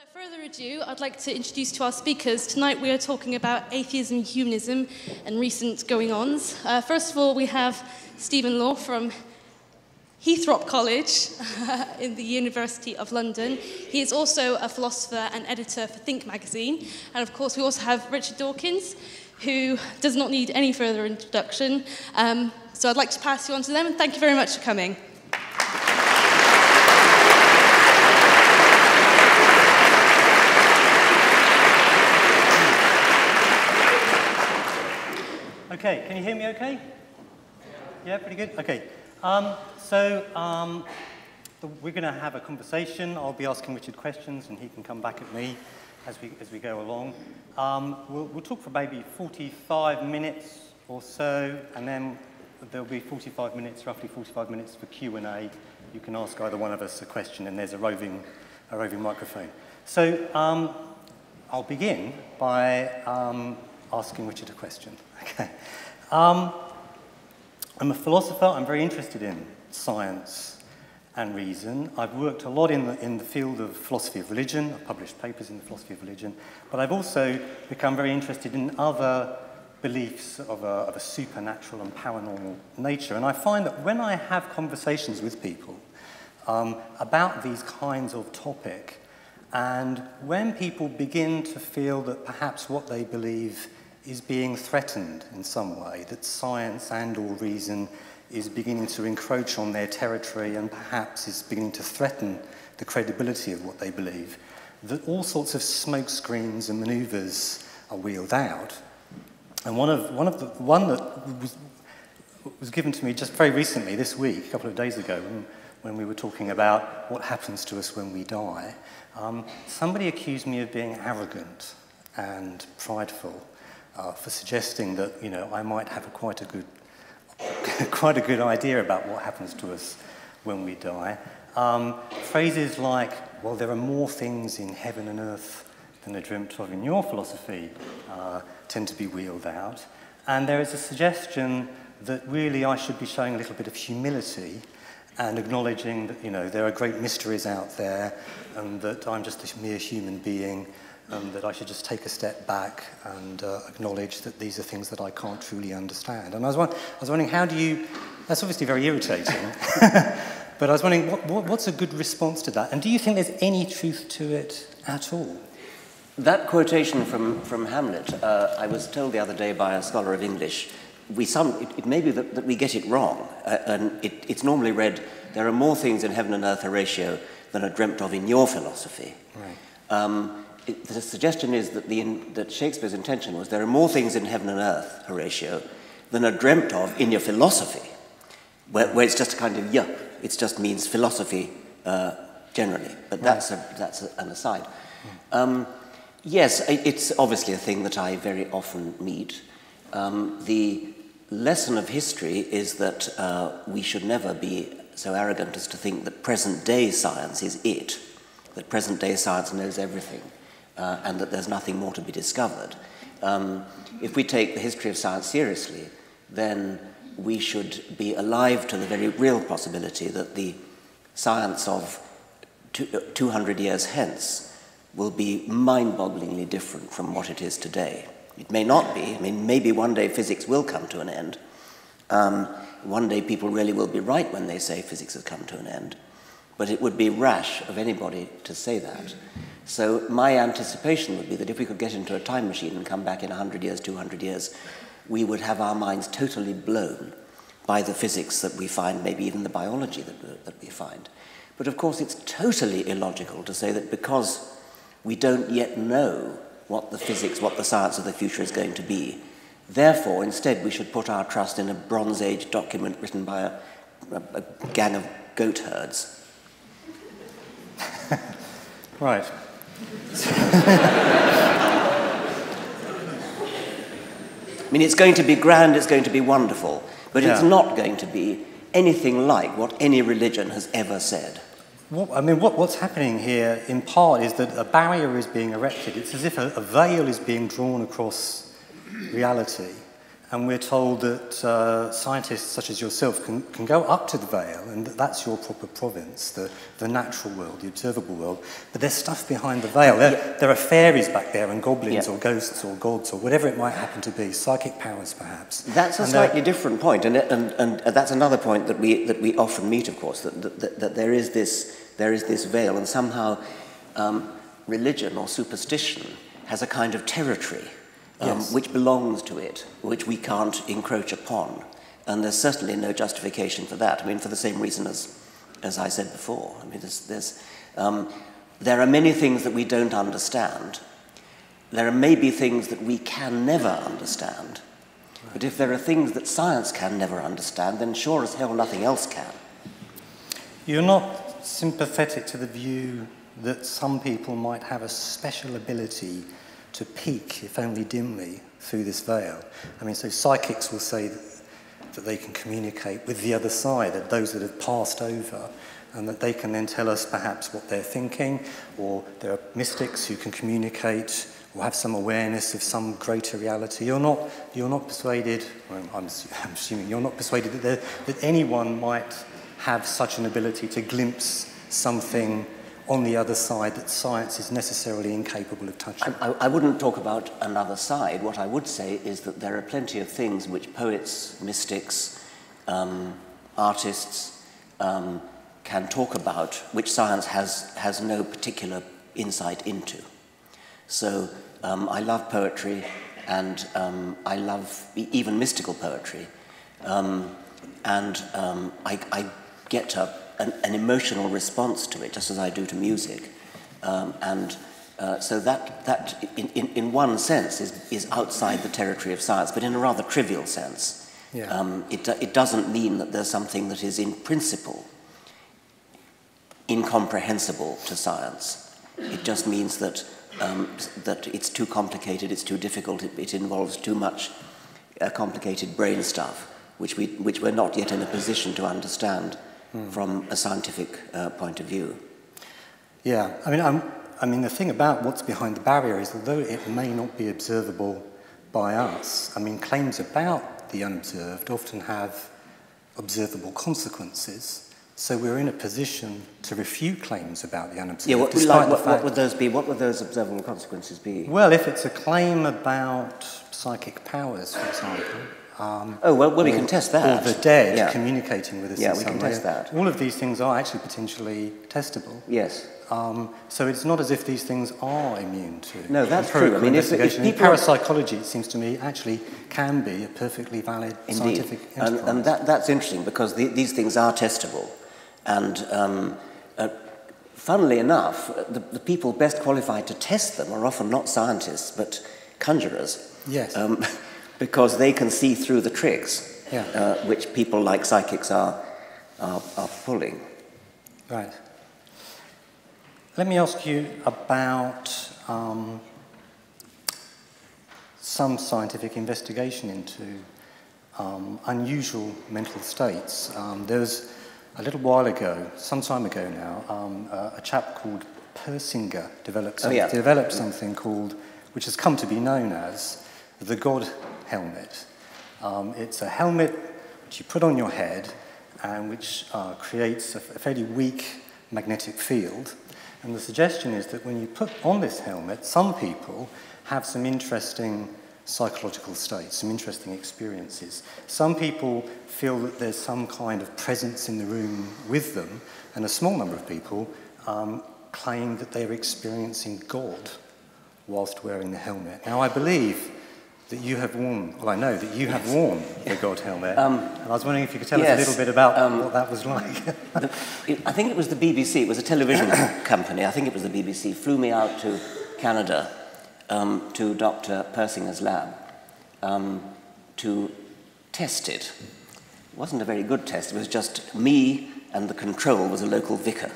Without further ado, I'd like to introduce to our speakers. Tonight we are talking about atheism, humanism, and recent going ons. Uh, first of all, we have Stephen Law from Heythrop College in the University of London. He is also a philosopher and editor for Think magazine. And of course, we also have Richard Dawkins, who does not need any further introduction. Um, so I'd like to pass you on to them, and thank you very much for coming. Okay, can you hear me okay? Yeah, pretty good? Okay. Um, so um, the, we're going to have a conversation. I'll be asking Richard questions and he can come back at me as we, as we go along. Um, we'll, we'll talk for maybe 45 minutes or so and then there'll be 45 minutes, roughly 45 minutes for Q&A. You can ask either one of us a question and there's a roving, a roving microphone. So um, I'll begin by um, asking Richard a question. Okay. Um, I'm a philosopher. I'm very interested in science and reason. I've worked a lot in the, in the field of philosophy of religion. I've published papers in the philosophy of religion. But I've also become very interested in other beliefs of a, of a supernatural and paranormal nature. And I find that when I have conversations with people um, about these kinds of topic, and when people begin to feel that perhaps what they believe is being threatened in some way, that science and or reason is beginning to encroach on their territory and perhaps is beginning to threaten the credibility of what they believe, that all sorts of smoke screens and maneuvers are wheeled out. And one of, one of the one that was, was given to me just very recently, this week, a couple of days ago, when, when we were talking about what happens to us when we die, um, somebody accused me of being arrogant and prideful uh, for suggesting that you know I might have a quite a good quite a good idea about what happens to us when we die. Um, phrases like, well, there are more things in heaven and earth than are dreamt of in your philosophy uh, tend to be wheeled out. And there is a suggestion that really I should be showing a little bit of humility and acknowledging that, you know, there are great mysteries out there and that I'm just a mere human being and that I should just take a step back and uh, acknowledge that these are things that I can't truly understand. And I was, I was wondering, how do you, that's obviously very irritating, but I was wondering, what, what, what's a good response to that? And do you think there's any truth to it at all? That quotation from, from Hamlet, uh, I was told the other day by a scholar of English, we some, it, it may be that, that we get it wrong, uh, and it, it's normally read, there are more things in heaven and earth, Horatio, than are dreamt of in your philosophy. Right. Um, it, the suggestion is that, the, that Shakespeare's intention was there are more things in heaven and earth, Horatio, than are dreamt of in your philosophy, where, where it's just a kind of yup. It just means philosophy uh, generally, but that's, a, that's a, an aside. Um, yes, it, it's obviously a thing that I very often meet. Um, the lesson of history is that uh, we should never be so arrogant as to think that present day science is it, that present day science knows everything uh, and that there's nothing more to be discovered. Um, if we take the history of science seriously, then we should be alive to the very real possibility that the science of 200 years hence will be mind-bogglingly different from what it is today. It may not be. I mean, maybe one day physics will come to an end. Um, one day people really will be right when they say physics has come to an end. But it would be rash of anybody to say that. So my anticipation would be that if we could get into a time machine and come back in 100 years, 200 years, we would have our minds totally blown by the physics that we find, maybe even the biology that, that we find. But of course, it's totally illogical to say that because we don't yet know what the physics, what the science of the future is going to be, therefore, instead, we should put our trust in a Bronze Age document written by a, a, a gang of goat herds. right. I mean, it's going to be grand, it's going to be wonderful, but Yeah. it's not going to be anything like what any religion has ever said. What, I mean, what, what's happening here, in part, is that a barrier is being erected. It's as if a, a veil is being drawn across reality, And we're told that uh, scientists such as yourself can, can go up to the veil, and that that's your proper province, the, the natural world, the observable world. But there's stuff behind the veil. There, Yeah. there are fairies back there, and goblins, Yeah. or ghosts, or gods, or whatever it might happen to be, psychic powers perhaps. That's a And slightly different point, and, and, and that's another point that we, that we often meet, of course, that, that, that, that there, is this, there is this veil, and somehow um, religion or superstition has a kind of territory um, Yes. which belongs to it, which we can't encroach upon. And there's certainly no justification for that. I mean, for the same reason as, as I said before. I mean, there's, there's, um, there are many things that we don't understand. There are maybe things that we can never understand. But if there are things that science can never understand, then sure as hell nothing else can. You're not sympathetic to the view that some people might have a special ability to peek, if only dimly, through this veil. I mean, so psychics will say that, that they can communicate with the other side, that those that have passed over, and that they can then tell us perhaps what they're thinking, or there are mystics who can communicate or have some awareness of some greater reality. You're not, you're not persuaded, well, I'm, I'm assuming you're not persuaded that, there, that anyone might have such an ability to glimpse something on the other side that science is necessarily incapable of touching. I, I, wouldn't talk about another side. What I would say is that there are plenty of things which poets, mystics, um, artists um, can talk about, which science has, has no particular insight into. So um, I love poetry and um, I love even mystical poetry. Um, and um, I, I get a, an, an emotional response to it, just as I do to music. Um, and uh, so that, that in, in, in one sense, is, is outside the territory of science, but in a rather trivial sense. Yeah. Um, it, it doesn't mean that there's something that is in principle incomprehensible to science. It just means that, um, that it's too complicated, it's too difficult, it, it involves too much uh, complicated brain stuff, which, we, which we're not yet in a position to understand from a scientific uh, point of view. Yeah, I mean, I'm, I mean, the thing about what's behind the barrier is although it may not be observable by us, I mean, claims about the unobserved often have observable consequences. So we're in a position to refute claims about the unobserved. Yeah, what, despite like, the what, what would those be? What would those observable consequences be? Well, if it's a claim about psychic powers, for example. Um, Oh, well, well we can test that. Or the dead Yeah. communicating with us Yeah, in we some can way. test that. All of these things are actually potentially testable. Yes. Um, so it's not as if these things are immune to No, that's true. I mean, if- if people- parapsychology, it seems to me, actually can be a perfectly valid Indeed. scientific And, enterprise. and that, that's interesting because the, these things are testable. And um, uh, funnily enough, uh, the, the people best qualified to test them are often not scientists but conjurers. Yes. Um, because they can see through the tricks Yeah. uh, which people like psychics are, are, are pulling. Right. Let me ask you about um, some scientific investigation into um, unusual mental states. Um, there was a little while ago, some time ago now, um, a, a chap called Persinger developed, Oh, some- yeah. developed something called, which has come to be known as the God helmet. Um, it's a helmet which you put on your head and which uh, creates a, fairly weak magnetic field. And the suggestion is that when you put on this helmet, some people have some interesting psychological states, some interesting experiences. Some people feel that there's some kind of presence in the room with them, and a small number of people um, claim that they're experiencing God whilst wearing the helmet. Now, I believe that you have worn, well, I know that you have worn the God helmet. Um, and I was wondering if you could tell us a little bit about um, what that was like. The, it, I think it was the BBC, it was a television company, I think it was the BBC, flew me out to Canada um, to Dr. Persinger's lab um, to test it. It wasn't a very good test, it was just me and the control was a local vicar.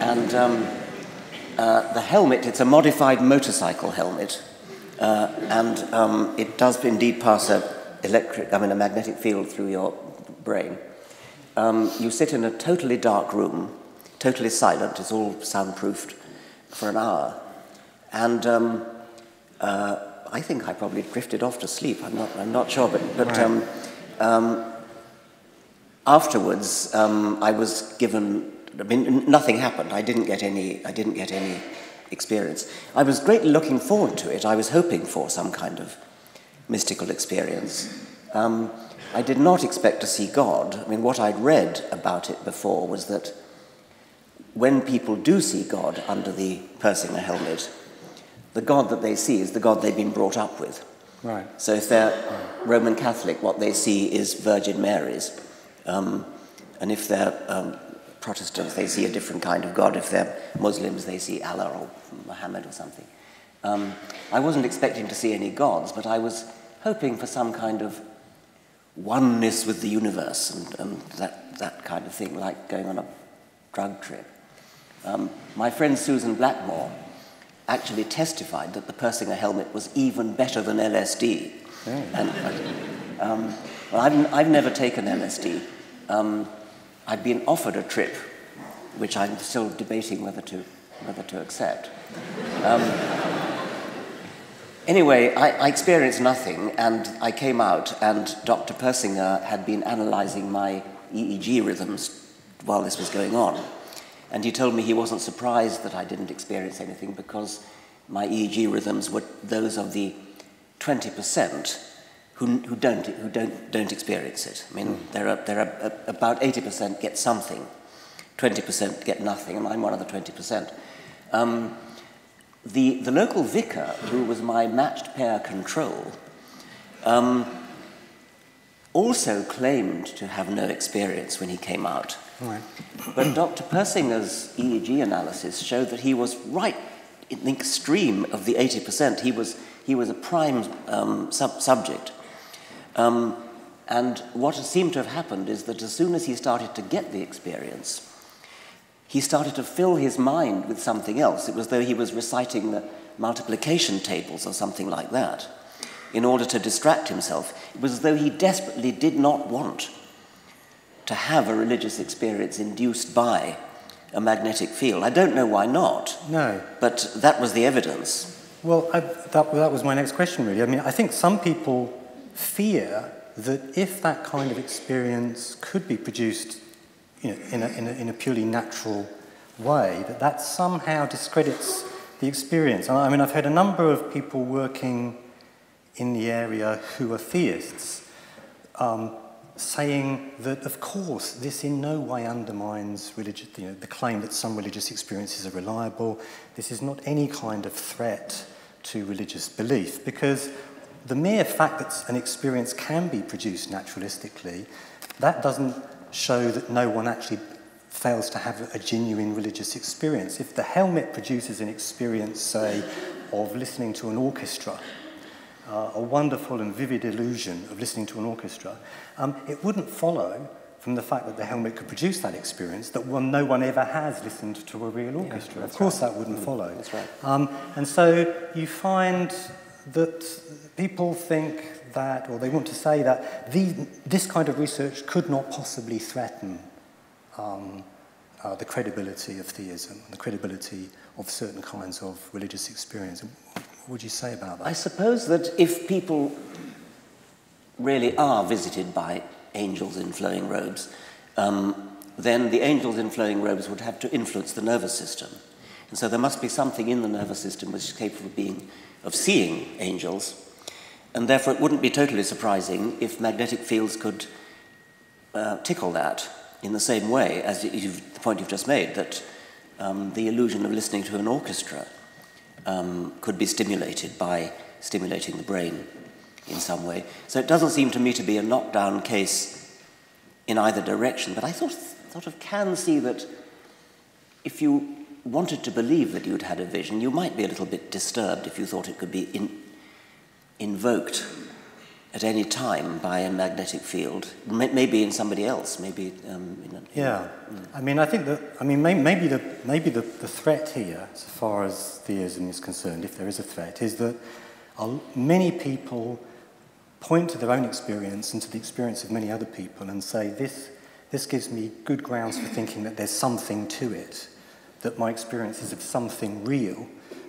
And um, uh, the helmet, it's a modified motorcycle helmet, uh, and um, it does indeed pass a electric, I mean, a magnetic field through your brain. Um, you sit in a totally dark room, totally silent, it's all soundproofed for an hour. And um, uh, I think I probably drifted off to sleep. I'm not, I'm not sure, but, but Right. um, um, afterwards, um, I was given. I mean, nothing happened. I didn't get any. I didn't get any experience. I was greatly looking forward to it. I was hoping for some kind of mystical experience. Um, I did not expect to see God. I mean, what I'd read about it before was that when people do see God under the Persinger helmet, the God that they see is the God they've been brought up with. Right. So if they're Roman Catholic, what they see is Virgin Mary's. Um, and if they're um, Protestants, they see a different kind of God. If they're Muslims, they see Allah or Muhammad or something. Um, I wasn't expecting to see any gods, but I was hoping for some kind of oneness with the universe and, and that, that kind of thing, like going on a drug trip. Um, my friend Susan Blackmore actually testified that the Persinger helmet was even better than LSD. And, uh, um, well, I've, I've never taken LSD. Um, I've been offered a trip, which I'm still debating whether to, whether to accept. Um, Anyway, I, I experienced nothing, and I came out, and Dr. Persinger had been analysing my EEG rhythms while this was going on. And he told me he wasn't surprised that I didn't experience anything because my EEG rhythms were those of the 20% who, who, don't, who don't, don't experience it. I mean, there, are, there are about 80% get something, 20% get nothing, and I'm one of the 20%. Um, the, the local vicar, who was my matched pair control, um, also claimed to have no experience when he came out. Right. But Dr. Persinger's EEG analysis showed that he was right in the extreme of the 80%. He was, he was a prime um, sub- subject. Um, and what seemed to have happened is that as soon as he started to get the experience, he started to fill his mind with something else. It was though he was reciting the multiplication tables or something like that in order to distract himself. It was as though he desperately did not want to have a religious experience induced by a magnetic field. I don't know why not, No. but that was the evidence. Well, I, that, that was my next question, really. I mean, I think some people fear that if that kind of experience could be produced you know, in, a, in, a, in a purely natural way, that that somehow discredits the experience. I mean, I've had a number of people working in the area who are theists um, saying that, of course, this in no way undermines religious, you know, the claim that some religious experiences are reliable. This is not any kind of threat to religious belief because the mere fact that an experience can be produced naturalistically, that doesn't show that no one actually fails to have a genuine religious experience. If the helmet produces an experience, say, of listening to an orchestra, uh, a wonderful and vivid illusion of listening to an orchestra, um, it wouldn't follow from the fact that the helmet could produce that experience that one, no one ever has listened to a real orchestra. of course, that wouldn't follow. That's right. Um, and so you find that people think that, or they want to say that this kind of research could not possibly threaten um, uh, the credibility of theism, the credibility of certain kinds of religious experience. What would you say about that? I suppose that if people really are visited by angels in flowing robes, um, then the angels in flowing robes would have to influence the nervous system. And so there must be something in the nervous system which is capable of being of seeing angels. And therefore it wouldn't be totally surprising if magnetic fields could uh, tickle that in the same way as the point you've just made, that um, the illusion of listening to an orchestra um, could be stimulated by stimulating the brain in some way. So it doesn't seem to me to be a knockdown case in either direction, but I thought, sort of can see that if you wanted to believe that you'd had a vision, you might be a little bit disturbed if you thought it could be in, invoked at any time by a magnetic field, maybe in somebody else, maybe um, in a, in Yeah, I mean, I think that, I mean, may, maybe, the, maybe the, the threat here, as far as theism is concerned, if there is a threat, is that many people point to their own experience and to the experience of many other people and say, this, this gives me good grounds for thinking that there's something to it, that my experience is of something real.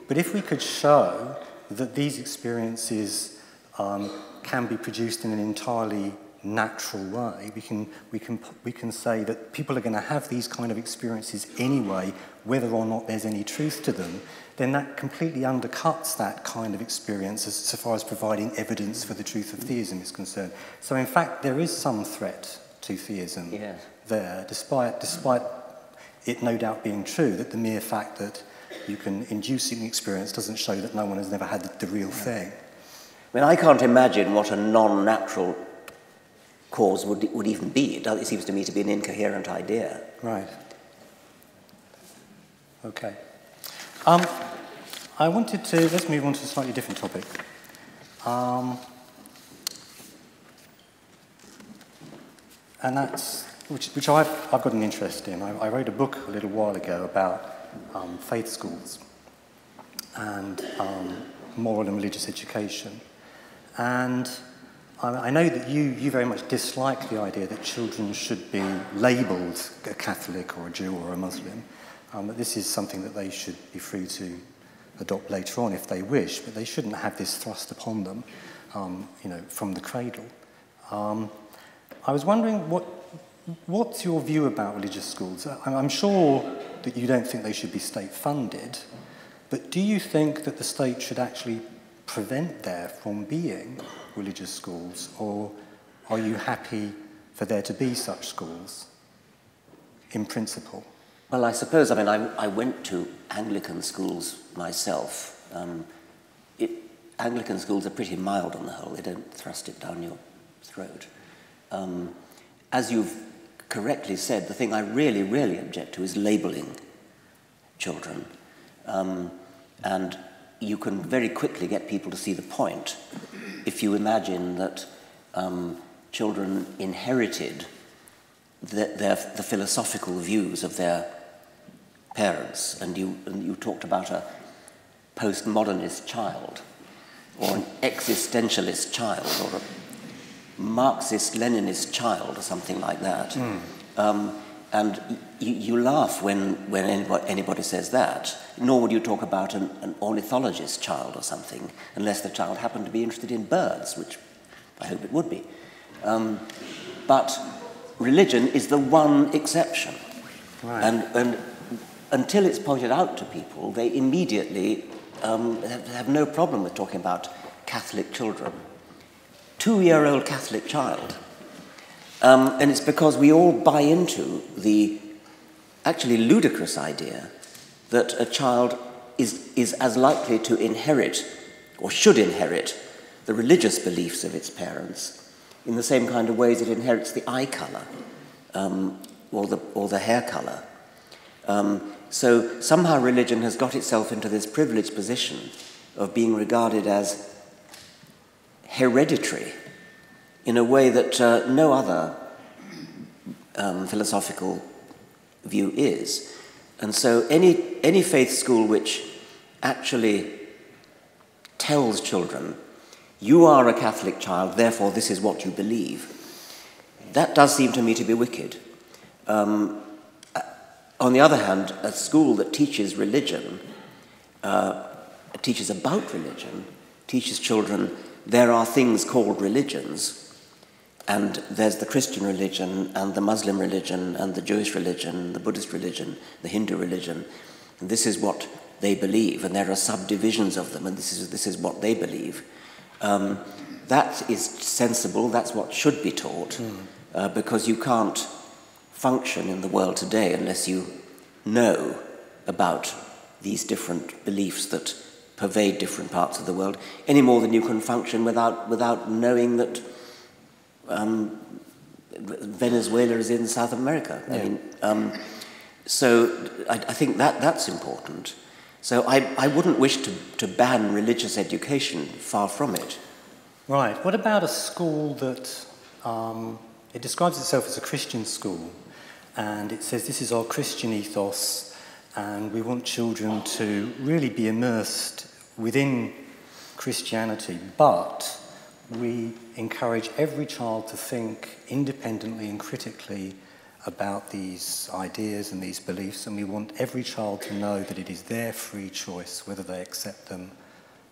But if we could show that these experiences um, can be produced in an entirely natural way. We can, we, can, we can say that people are going to have these kind of experiences anyway, whether or not there's any truth to them, then that completely undercuts that kind of experience as so far as providing evidence for the truth of theism is concerned. So in fact, there is some threat to theism yes. there, despite, despite it no doubt being true that the mere fact that you can induce an experience doesn't show that no one has never had the, the real thing. I mean, I can't imagine what a non-natural cause would, would even be. It, it seems to me to be an incoherent idea. Right. Okay. Um, I wanted to, let's move on to a slightly different topic. Um, and that's, which, which I've, I've got an interest in. I, I wrote a book a little while ago about um, faith schools and um, moral and religious education. And I know that you, you very much dislike the idea that children should be labelled a Catholic or a Jew or a Muslim. Um, that this is something that they should be free to adopt later on if they wish, but they shouldn't have this thrust upon them, um, you know, from the cradle. Um, I was wondering what, what's your view about religious schools? I'm sure that you don't think they should be state funded, but do you think that the state should actually prevent there from being religious schools, or are you happy for there to be such schools in principle? Well, I suppose, I mean, I, I went to Anglican schools myself. Um, it, Anglican schools are pretty mild on the whole, they don't thrust it down your throat. Um, as you've correctly said, the thing I really, really object to is labelling children. Um, and you can very quickly get people to see the point if you imagine that um, children inherited the, their, the philosophical views of their parents, and you, and you talked about a postmodernist child, or an existentialist child, or a Marxist Leninist child, or something like that. Mm. Um, and you, you laugh when, when anybody, anybody, says that, nor would you talk about an, an, ornithologist child or something, unless the child happened to be interested in birds, which I hope it would be. Um, but religion is the one exception. Right. And, and until it's pointed out to people, they immediately um, have, have no problem with talking about Catholic children. Two year old Catholic child um, and it's because we all buy into the actually ludicrous idea that a child is, is as likely to inherit or should inherit the religious beliefs of its parents in the same kind of ways it inherits the eye colour um, or, the, or the hair colour. Um, so somehow religion has got itself into this privileged position of being regarded as hereditary in a way that uh, no other um, philosophical view is. And so any, any faith school which actually tells children, you are a Catholic child, therefore this is what you believe, that does seem to me to be wicked. Um, uh, on the other hand, a school that teaches religion, uh, teaches about religion, teaches children there are things called religions, and there's the Christian religion, and the Muslim religion, and the Jewish religion, the Buddhist religion, the Hindu religion. And this is what they believe, and there are subdivisions of them, and this is, this is what they believe. Um, that is sensible, that's what should be taught, mm. uh, because you can't function in the world today unless you know about these different beliefs that pervade different parts of the world, any more than you can function without, without knowing that um, Venezuela is in South America. Yeah. I mean, um, so I, I, think that that's important. So I, I wouldn't wish to, to ban religious education, far from it. Right. What about a school that um, it describes itself as a Christian school, and it says this is our Christian ethos, and we want children to really be immersed within Christianity, but we encourage every child to think independently and critically about these ideas and these beliefs, and we want every child to know that it is their free choice whether they accept them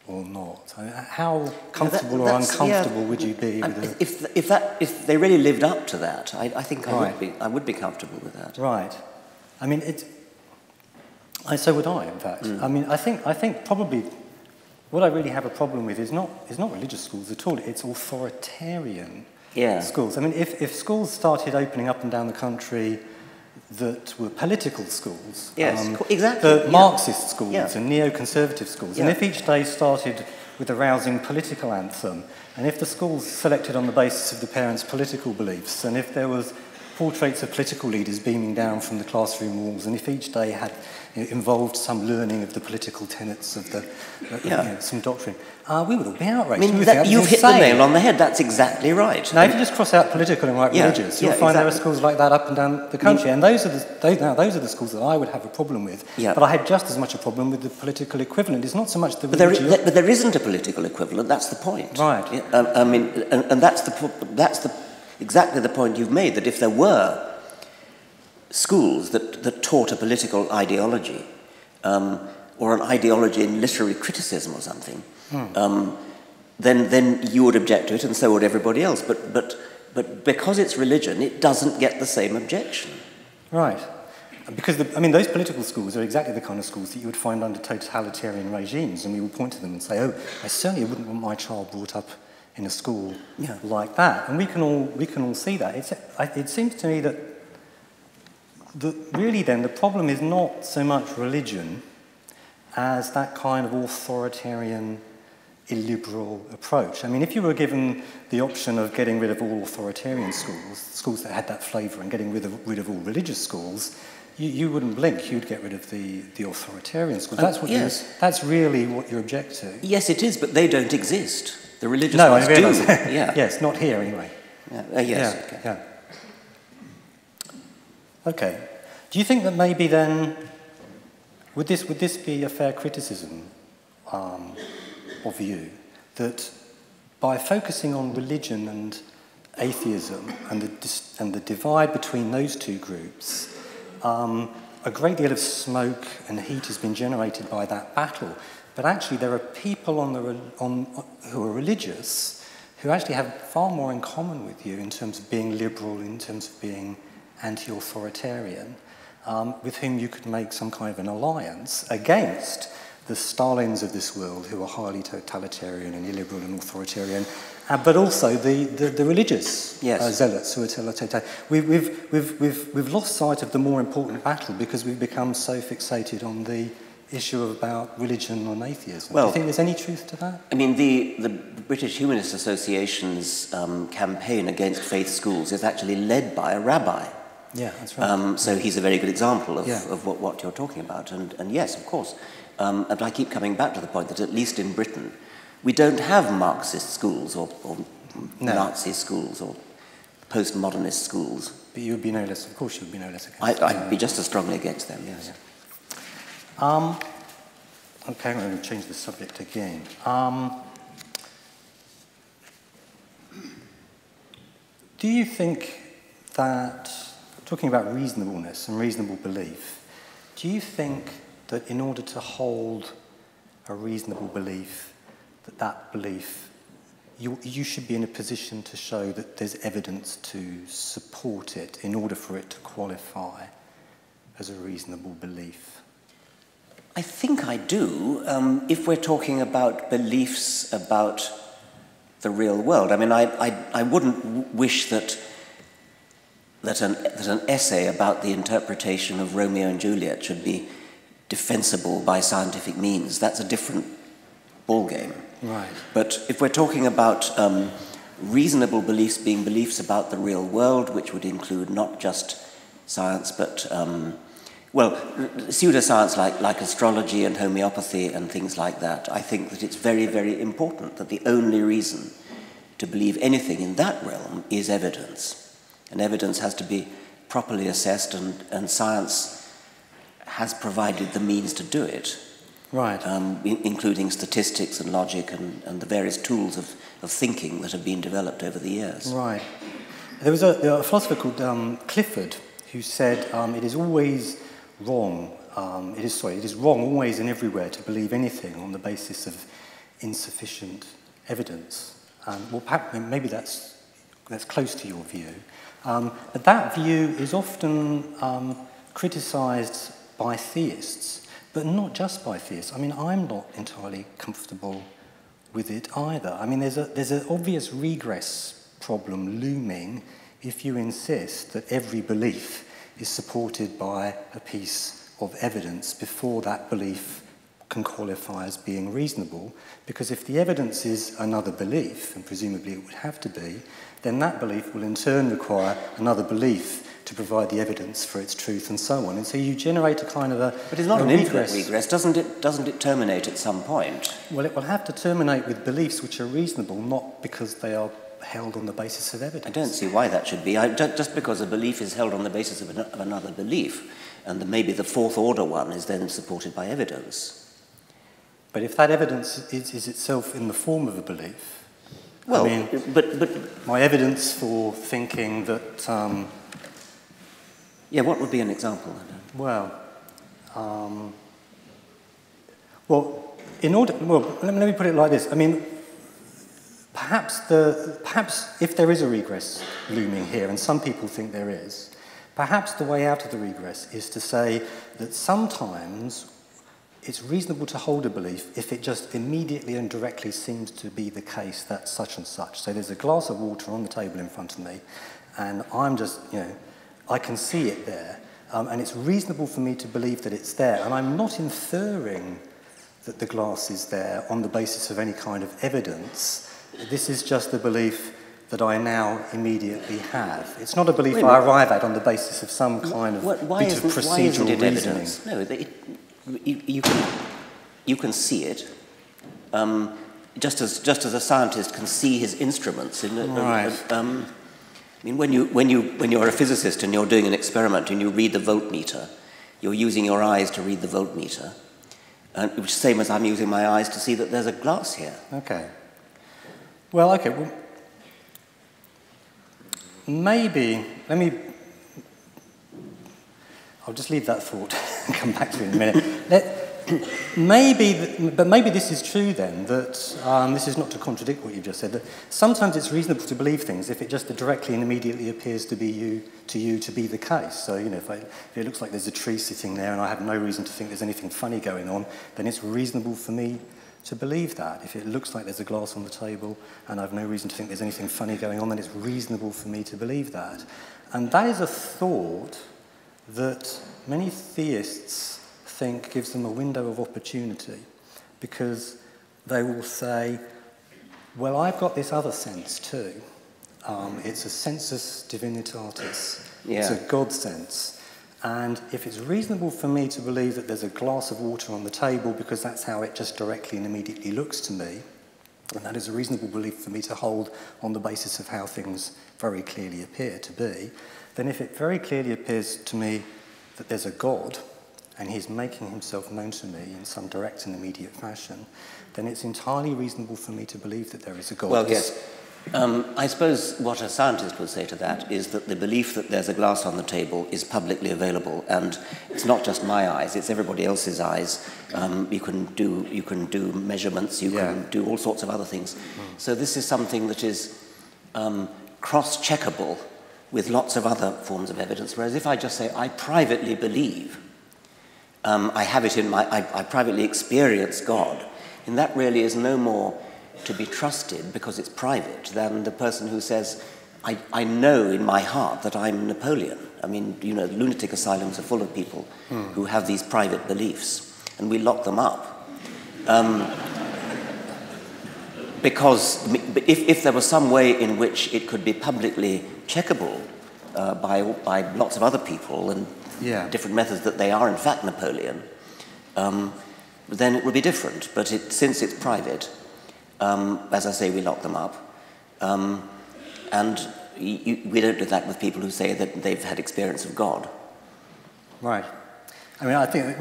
or not? I mean, how comfortable that- or uncomfortable yeah. would you be I- with a... if, if, that, if they really lived up to that, I, I think I, would be, I would be comfortable with that. Right. I mean, it. I so would I. In fact, Mm. I mean, I think I think probably what I really have a problem with is not is not religious schools at all. It's authoritarian Yeah. schools. I mean, if if schools started opening up and down the country that were political schools, um, Yes, co- exactly, the yeah. Marxist schools Yeah. and neoconservative schools, and if each day started with a rousing political anthem, and if the schools selected on the basis of the parents' political beliefs, and if there was portraits of political leaders beaming down from the classroom walls, and if each day had involved some learning of the political tenets of the, uh, Yeah. you know, some doctrine, uh, we would all be outraged. I mean, that, you've hit the nail on the head. That's exactly right. Now, if you just cross out political and write Yeah, religious, you'll yeah, find there are schools like that up and down the country. And those are the, those, now, those are the schools that I would have a problem with. But I had just as much a problem with the political equivalent. It's not so much the But there, but there isn't a political equivalent. That's the point. Right. Yeah, um, I mean, and, and that's the that's the exactly the point you've made. That if there were schools that, that taught a political ideology, um, or an ideology in literary criticism or something, um, then then you would object to it, and so would everybody else. But but but because it's religion, it doesn't get the same objection. Right. Because, the, I mean, those political schools are exactly the kind of schools that you would find under totalitarian regimes, and we would point to them and say, oh, I certainly wouldn't want my child brought up in a school Yeah. like that. And we can all, we can all see that. It's, it seems to me that the, really then the problem is not so much religion as that kind of authoritarian illiberal approach. I mean, if you were given the option of getting rid of all authoritarian schools, schools that had that flavour, and getting rid of, rid of all religious schools, you, you wouldn't blink. You'd get rid of the, the authoritarian schools. That's what you- yes. that's really what you object to. Yes, it is, but they don't exist. The religious no, ones do. yeah. yes, not here anyway. Uh, yes. Yeah, okay. yeah. Okay. Do you think that maybe then, would this, would this be a fair criticism um, of you, that by focusing on religion and atheism and the, and the divide between those two groups, um, a great deal of smoke and heat has been generated by that battle. But actually, there are people on the, on, who are religious who actually have far more in common with you in terms of being liberal, in terms of being anti authoritarian, um, with whom you could make some kind of an alliance against the Stalins of this world who are highly totalitarian and illiberal and authoritarian, uh, but also the, the, the religious Yes. uh, zealots who are totalitarian. We, we've, we've, we've, we've lost sight of the more important battle because we've become so fixated on the issue about religion and atheism. Do you think there's any truth to that? I mean, the, the British Humanist Association's um, campaign against faith schools is actually led by a rabbi. Yeah, that's right. Um, so he's a very good example of, Yeah. of what, what you're talking about. And, and yes, of course. Um, and I keep coming back to the point that at least in Britain, we don't have Marxist schools or, or No. Nazi schools or postmodernist schools. but you would be no less, of course, you would be no less I, against I'd be just as strongly against them, yes. Um, okay, I'm going to change the subject again. Um, do you think that, talking about reasonableness and reasonable belief, do you think that in order to hold a reasonable belief, that that belief, you, you should be in a position to show that there's evidence to support it in order for it to qualify as a reasonable belief? I think I do, um, if we're talking about beliefs about the real world. I mean, I, I, I wouldn't wish that, that, an, that an essay about the interpretation of Romeo and Juliet should be defensible by scientific means. That's a different ballgame. Right. But if we're talking about um, reasonable beliefs being beliefs about the real world, which would include not just science, but, um, well, pseudoscience like, like astrology and homeopathy and things like that, I think that it's very, very important that the only reason to believe anything in that realm is evidence. And evidence has to be properly assessed, and, and science has provided the means to do it Right. um, in- including statistics and logic and, and the various tools of, of thinking that have been developed over the years. Right. There was a, a philosopher called um, Clifford who said um, it is always wrong. Um, it is sorry. It is wrong always and everywhere to believe anything on the basis of insufficient evidence. Um, well, perhaps, maybe that's, that's close to your view. Um, but that view is often um, criticized by theists, but not just by theists. I mean, I'm not entirely comfortable with it either. I mean, there's, a, there's an obvious regress problem looming if you insist that every belief is supported by a piece of evidence before that belief can qualify as being reasonable because if the evidence is another belief, and presumably it would have to be, then that belief will in turn require another belief to provide the evidence for its truth and so on. And so you generate a kind of a... But it's not an infinite regress. Doesn't it, doesn't it terminate at some point? Well, it will have to terminate with beliefs which are reasonable, not because they are held on the basis of evidence. I don't see why that should be. I, just, just because a belief is held on the basis of, an, of another belief, and the, maybe the fourth order one is then supported by evidence. But if that evidence is, is itself in the form of a belief, well, I mean, but, but my evidence for thinking that. Um, yeah, what would be an example? Well, um, well, in order, well, let me, let me put it like this. I mean, perhaps, the, perhaps if there is a regress looming here, and some people think there is, perhaps the way out of the regress is to say that sometimes it's reasonable to hold a belief if it just immediately and directly seems to be the case that such and such. So there's a glass of water on the table in front of me, and I'm just, you know, I can see it there, um, and it's reasonable for me to believe that it's there, and I'm not inferring that the glass is there on the basis of any kind of evidence. This is just the belief that I now immediately have. It's not a belief I arrive at on the basis of some kind of why bit of procedural why isn't it reasoning. Evidence? No, it, you, you, can, you can see it. Um, just as, just as a scientist can see his instruments. In a, right. A, um, I mean, when, you, when, you, when you're a physicist and you're doing an experiment and you read the voltmeter, you're using your eyes to read the voltmeter, which is the same as I'm using my eyes to see that there's a glass here. Okay. Well, okay. Well, maybe, let me I'll just leave that thought and come back to it in a minute. Let, maybe, but maybe this is true then, that um, this is not to contradict what you've just said, that sometimes it's reasonable to believe things if it just directly and immediately appears to be you, to you to be the case. So, you know, if, I, if it looks like there's a tree sitting there and I have no reason to think there's anything funny going on, then it's reasonable for me to believe that. If it looks like there's a glass on the table and I have no reason to think there's anything funny going on, then it's reasonable for me to believe that. And that is a thought that many theists think gives them a window of opportunity because they will say, well, I've got this other sense too. Um, it's a sensus divinitatis. Yeah. It's a God sense. And if it's reasonable for me to believe that there's a glass of water on the table because that's how it just directly and immediately looks to me, And that is a reasonable belief for me to hold on the basis of how things very clearly appear to be. Then if it very clearly appears to me that there's a God and he's making himself known to me in some direct and immediate fashion, then it's entirely reasonable for me to believe that there is a God. Well, yes. Um, I suppose what a scientist would say to that is that the belief that there's a glass on the table is publicly available, and it's not just my eyes; it's everybody else's eyes. Um, you can do you can do measurements, you yeah. can do all sorts of other things. Mm. So this is something that is um, cross-checkable with lots of other forms of evidence. Whereas if I just say, I privately believe, um, I have it in my, I, I privately experience God, and that really is no more to be trusted because it's private than the person who says, I, I know in my heart that I'm Napoleon. I mean, you know, lunatic asylums are full of people hmm. who have these private beliefs, and we lock them up. Um, because if, if there was some way in which it could be publicly checkable uh, by, by lots of other people and yeah. different methods that they are in fact Napoleon, um, then it would be different. But it, since it's private, um, as I say, we lock them up. Um, and you, we don't do that with people who say that they've had experience of God. Right. I mean, I think,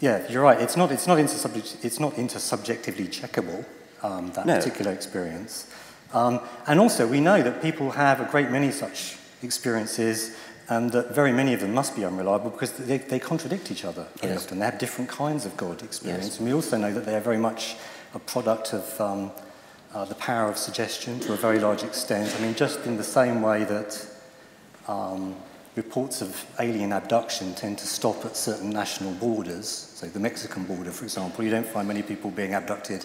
yeah, you're right. It's not, it's not, intersubject, it's not intersubjectively checkable, um, that no. particular experience. Um, and also, we know that people have a great many such experiences and that very many of them must be unreliable because they, they contradict each other very yes. often. They have different kinds of God experience. Yes. And we also know that they are very much a product of um, uh, the power of suggestion to a very large extent. I mean, just in the same way that um, reports of alien abduction tend to stop at certain national borders, so the Mexican border, for example, you don't find many people being abducted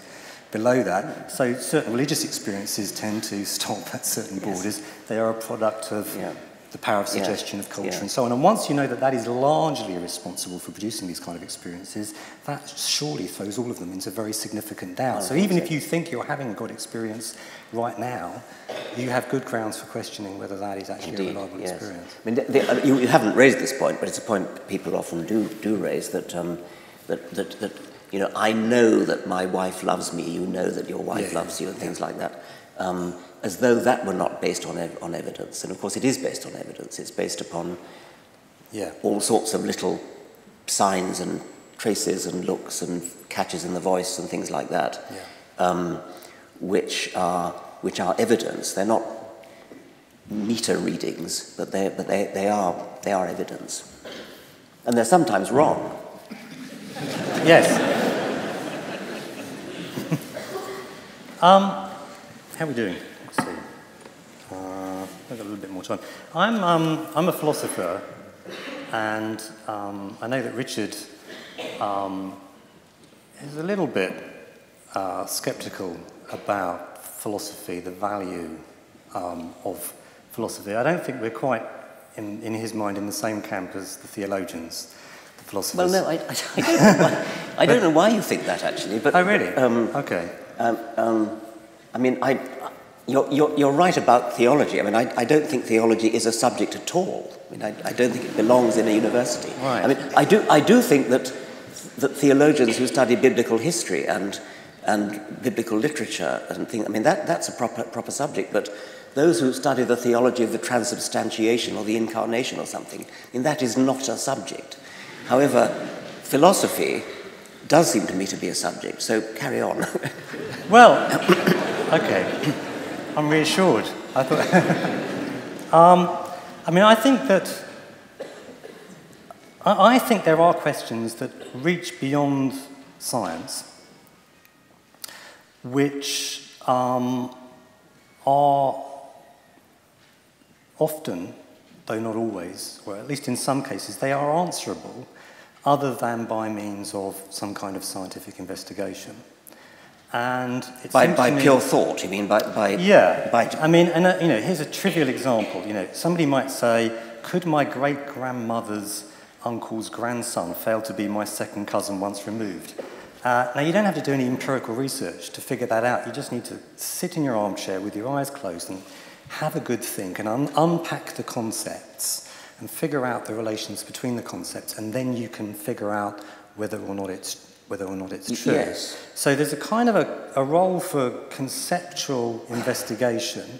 below that. So certain religious experiences tend to stop at certain yes. borders. They are a product of yeah the power of suggestion, yeah. of culture, yeah. and so on. And once you know that that is largely responsible for producing these kind of experiences, that surely throws all of them into very significant doubt. So even if you think you're having a good experience right now, you have good grounds for questioning whether that is actually Indeed, a reliable yes. experience. I mean, the, the, uh, you, you, haven't raised this point, but it's a point people often do, do raise that, um, that, that, that, you know, I know that my wife loves me, you know that your wife yeah, loves you, and things like that. Um, as though that were not based on, ev- on evidence. And of course, it is based on evidence. It's based upon yeah. all sorts of little signs and traces and looks and catches in the voice and things like that, yeah. um, which, are, which are evidence. They're not meter readings, but, they, but they, they, are, they are evidence. And they're sometimes wrong. yes. um, how are we doing? I've got a little bit more time. I'm, um, I'm a philosopher, and um, I know that Richard um, is a little bit uh, skeptical about philosophy, the value um, of philosophy. I don't think we're quite, in, in his mind, in the same camp as the theologians. Philosophers. Well, no, I, I, don't, know why, I don't know why you think that actually. But, oh, really? Um, okay. Um, I mean, I, you're, you're, you're, right about theology. I mean, I, I, don't think theology is a subject at all. I mean, I, I, don't think it belongs in a university. Right. I mean, I do, I do think that, that theologians who study biblical history and, and biblical literature and things, I mean, that, that's a proper, proper subject, but those who study the theology of the transubstantiation or the incarnation or something, I mean, that is not a subject. However, philosophy does seem to me to be a subject, so carry on. well, okay. I'm reassured. I thought. um, I mean, I think that. I, I think there are questions that reach beyond science, which um, are often, though not always, or at least in some cases, they are answerable other than by means of some kind of scientific investigation. And by, by me, pure thought, you mean by, by yeah? By, I mean, and uh, you know, here's a trivial example. You know, somebody might say, "Could my great grandmother's uncle's grandson fail to be my second cousin once removed?" Uh, now, you don't have to do any empirical research to figure that out. You just need to sit in your armchair with your eyes closed and have a good think and un- unpack the concepts and figure out the relations between the concepts, and then you can figure out whether or not it's whether or not it's true. Yes. So there's a kind of a, a role for conceptual investigation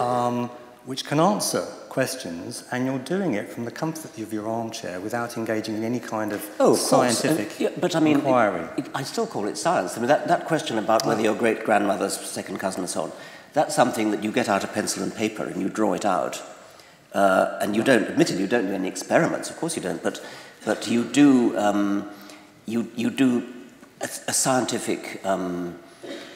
um, which can answer questions, and you're doing it from the comfort of your armchair without engaging in any kind of oh, of scientific and, yeah, but I mean, inquiry. It, it, I still call it science. I mean, that, that question about whether your great grandmother's second cousin and so on, that's something that you get out a pencil and paper and you draw it out. Uh, and you don't, admittedly, you don't do any experiments, of course you don't, but, but you do. Um, you, you do a, a scientific um,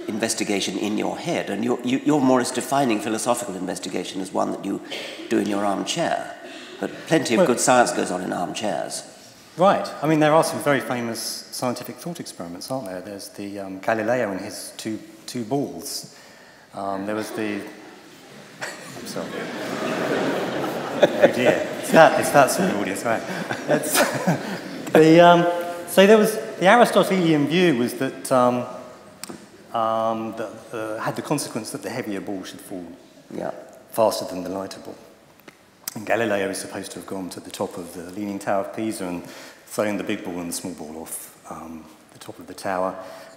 investigation in your head, and you're, you, you're more as defining philosophical investigation as one that you do in your armchair. But plenty of well, good science goes on in armchairs. Right. I mean, there are some very famous scientific thought experiments, aren't there? There's the um, Galileo and his two, two balls. Um, there was the. I'm sorry. Oh dear. It's that, it's that sort of audience, right? The, um, so there was the Aristotelian view was that, um, um, that uh, had the consequence that the heavier ball should fall yeah. faster than the lighter ball. And Galileo is supposed to have gone to the top of the Leaning Tower of Pisa and thrown the big ball and the small ball off um, the top of the tower.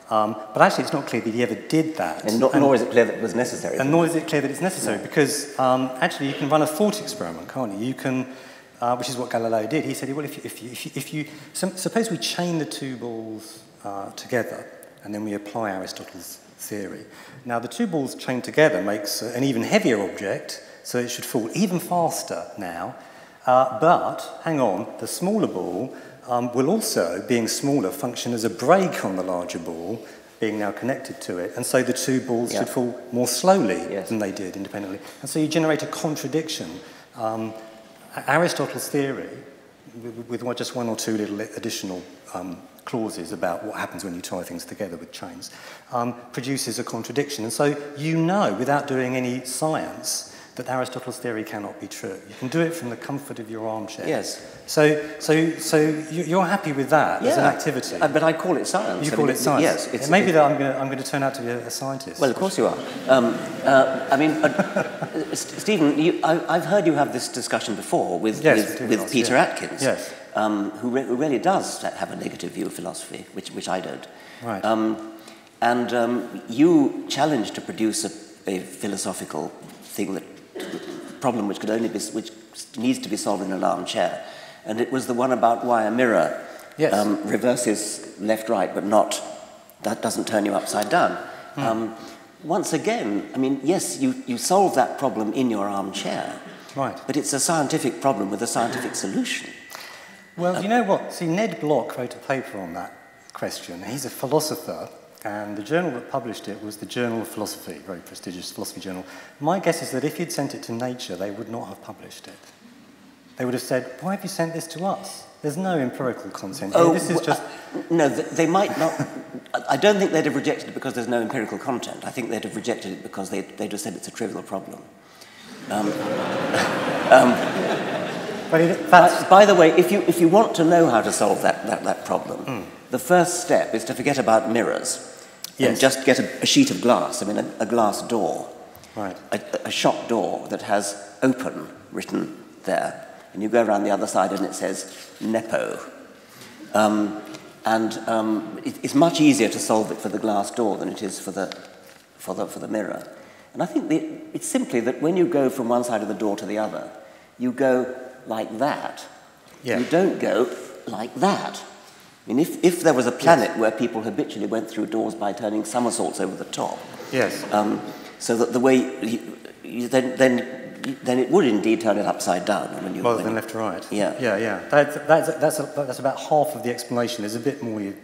Um, but actually, it's not clear that he ever did that. And, not, and nor is it clear that it was necessary. And nor is it clear that it's necessary, yeah. because um, actually you can run a thought experiment, can't you? You can uh, which is what Galileo did. He said, well, if you, if you, if you, if you suppose we chain the two balls uh, together and then we apply Aristotle's theory. Now, the two balls chained together makes an even heavier object, so it should fall even faster now. Uh, but, hang on, the smaller ball um, will also, being smaller, function as a brake on the larger ball, being now connected to it. And so the two balls Yeah. should fall more slowly Yes. than they did independently. And so you generate a contradiction. Um, Aristotle's theory, with, with just one or two little additional um, clauses about what happens when you tie things together with chains, um, produces a contradiction. And so you know, without doing any science, that Aristotle's theory cannot be true. You can do it from the comfort of your armchair. Yes. So, so, so you- you're happy with that as an activity? Uh, but I call it science. you I call mean, it science? Yes. It's, it may be that I'm going to I'm going to turn out to be a, scientist. Well, of course you are. Um, uh, I mean, uh, uh, Stephen, you, I, I've heard you have this discussion before with, Yes, with, with Peter yeah. Atkins, Yes. um, who, re- who really does have a negative view of philosophy, which, which I don't. Right. Um, and um, you challenged to produce a, a philosophical thing that problem which could only be which needs to be solved in an armchair, and it was the one about why a mirror Yes. um, reverses left right, but not that doesn't turn you upside down. Hmm. Um, once again, I mean, yes, you, you solve that problem in your armchair, Right. but it's a scientific problem with a scientific solution. Well, you know what? See, Ned Block wrote a paper on that question. He's a philosopher, and the journal that published it was the Journal of Philosophy, very prestigious philosophy journal. My guess is that if you'd sent it to Nature, they would not have published it. They would have said, Why have you sent this to us? There's no empirical content here. this is just. uh, no, they might not. I- don't think they'd have rejected it because there's no empirical content. I think they'd have rejected it because they, they'd have said it's a trivial problem. But it, that's. By, by the way, if you, if you want to know how to solve that, that, that problem, Hmm. The first step is to forget about mirrors and just get a, a sheet of glass, I mean, a, a glass door, Right. a, a shop door that has open written there. And you go around the other side and it says Nepo. Um, and um, it, it's much easier to solve it for the glass door than it is for the, for the, for the mirror. And I think the, it's simply that when you go from one side of the door to the other, you go like that. Yeah. You don't go like that. I mean, if, if there was a planet where people habitually went through doors by turning somersaults over the top, Yes. um, so that the way you, you, then, then, then it would indeed turn it upside down when you. Rather when than left to right. Yeah. Yeah, yeah. That's, that's, that's, a, that's about half of the explanation. There's a bit more, you,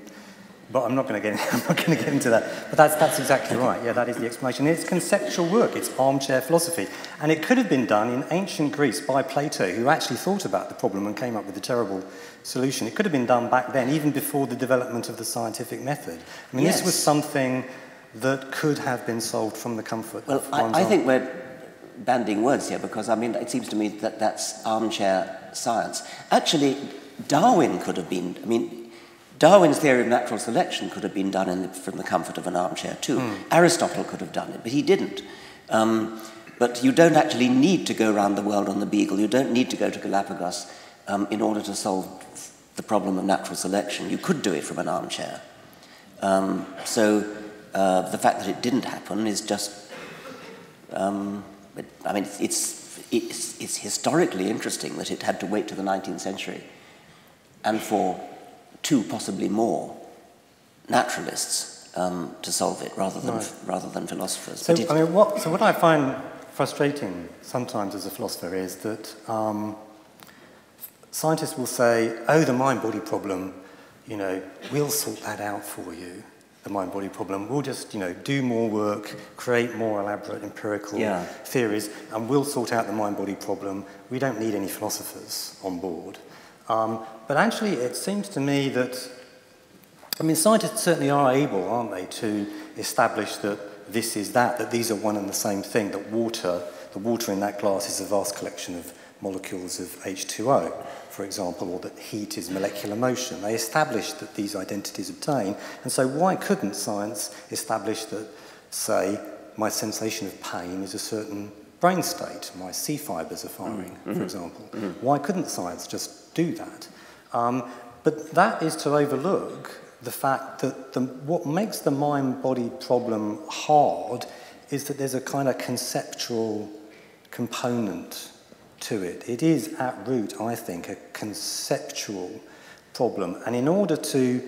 but I'm not going to get I'm not going to get into that. But that's, that's exactly right. Yeah, that is the explanation. It's conceptual work. It's armchair philosophy, and it could have been done in ancient Greece by Plato, who actually thought about the problem and came up with a terrible solution. It could have been done back then, even before the development of the scientific method. I mean, this was something that could have been solved from the comfort Well, of one's I, I think we're banding words here because, I mean, it seems to me that that's armchair science. Actually, Darwin could have been, I mean, Darwin's theory of natural selection could have been done in the, from the comfort of an armchair too. Aristotle could have done it, but he didn't. Um, but you don't actually need to go around the world on the Beagle. You don't need to go to Galapagos um, in order to solve the problem of natural selection. You could do it from an armchair. Um, so uh, the fact that it didn't happen is just um, it, I mean, it's, it's, it's, it's historically interesting that it had to wait to the 19th century and for two, possibly more, naturalists um, to solve it rather than, Right. rather than philosophers. So, it- I mean, what, so what I find frustrating sometimes as a philosopher is that um, scientists will say, oh, the mind-body problem, you know, we'll sort that out for you, the mind-body problem. We'll just, you know, do more work, create more elaborate empirical Yeah. theories, and we'll sort out the mind-body problem. We don't need any philosophers on board. Um, but actually, it seems to me that I mean, scientists certainly are able, aren't they, to establish that this is that, that these are one and the same thing, that water, the water in that glass is a vast collection of molecules of H2O, for example, or that heat is molecular motion. They establish that these identities obtain. And so why couldn't science establish that, say, my sensation of pain is a certain brain state, my C fibers are firing, mm-hmm. for mm-hmm. example? Mm-hmm. Why couldn't science just do that? Um, but that is to overlook the fact that the, what makes the mind-body problem hard is that there's a kind of conceptual component to it. It is at root, I think, a conceptual problem. And in order to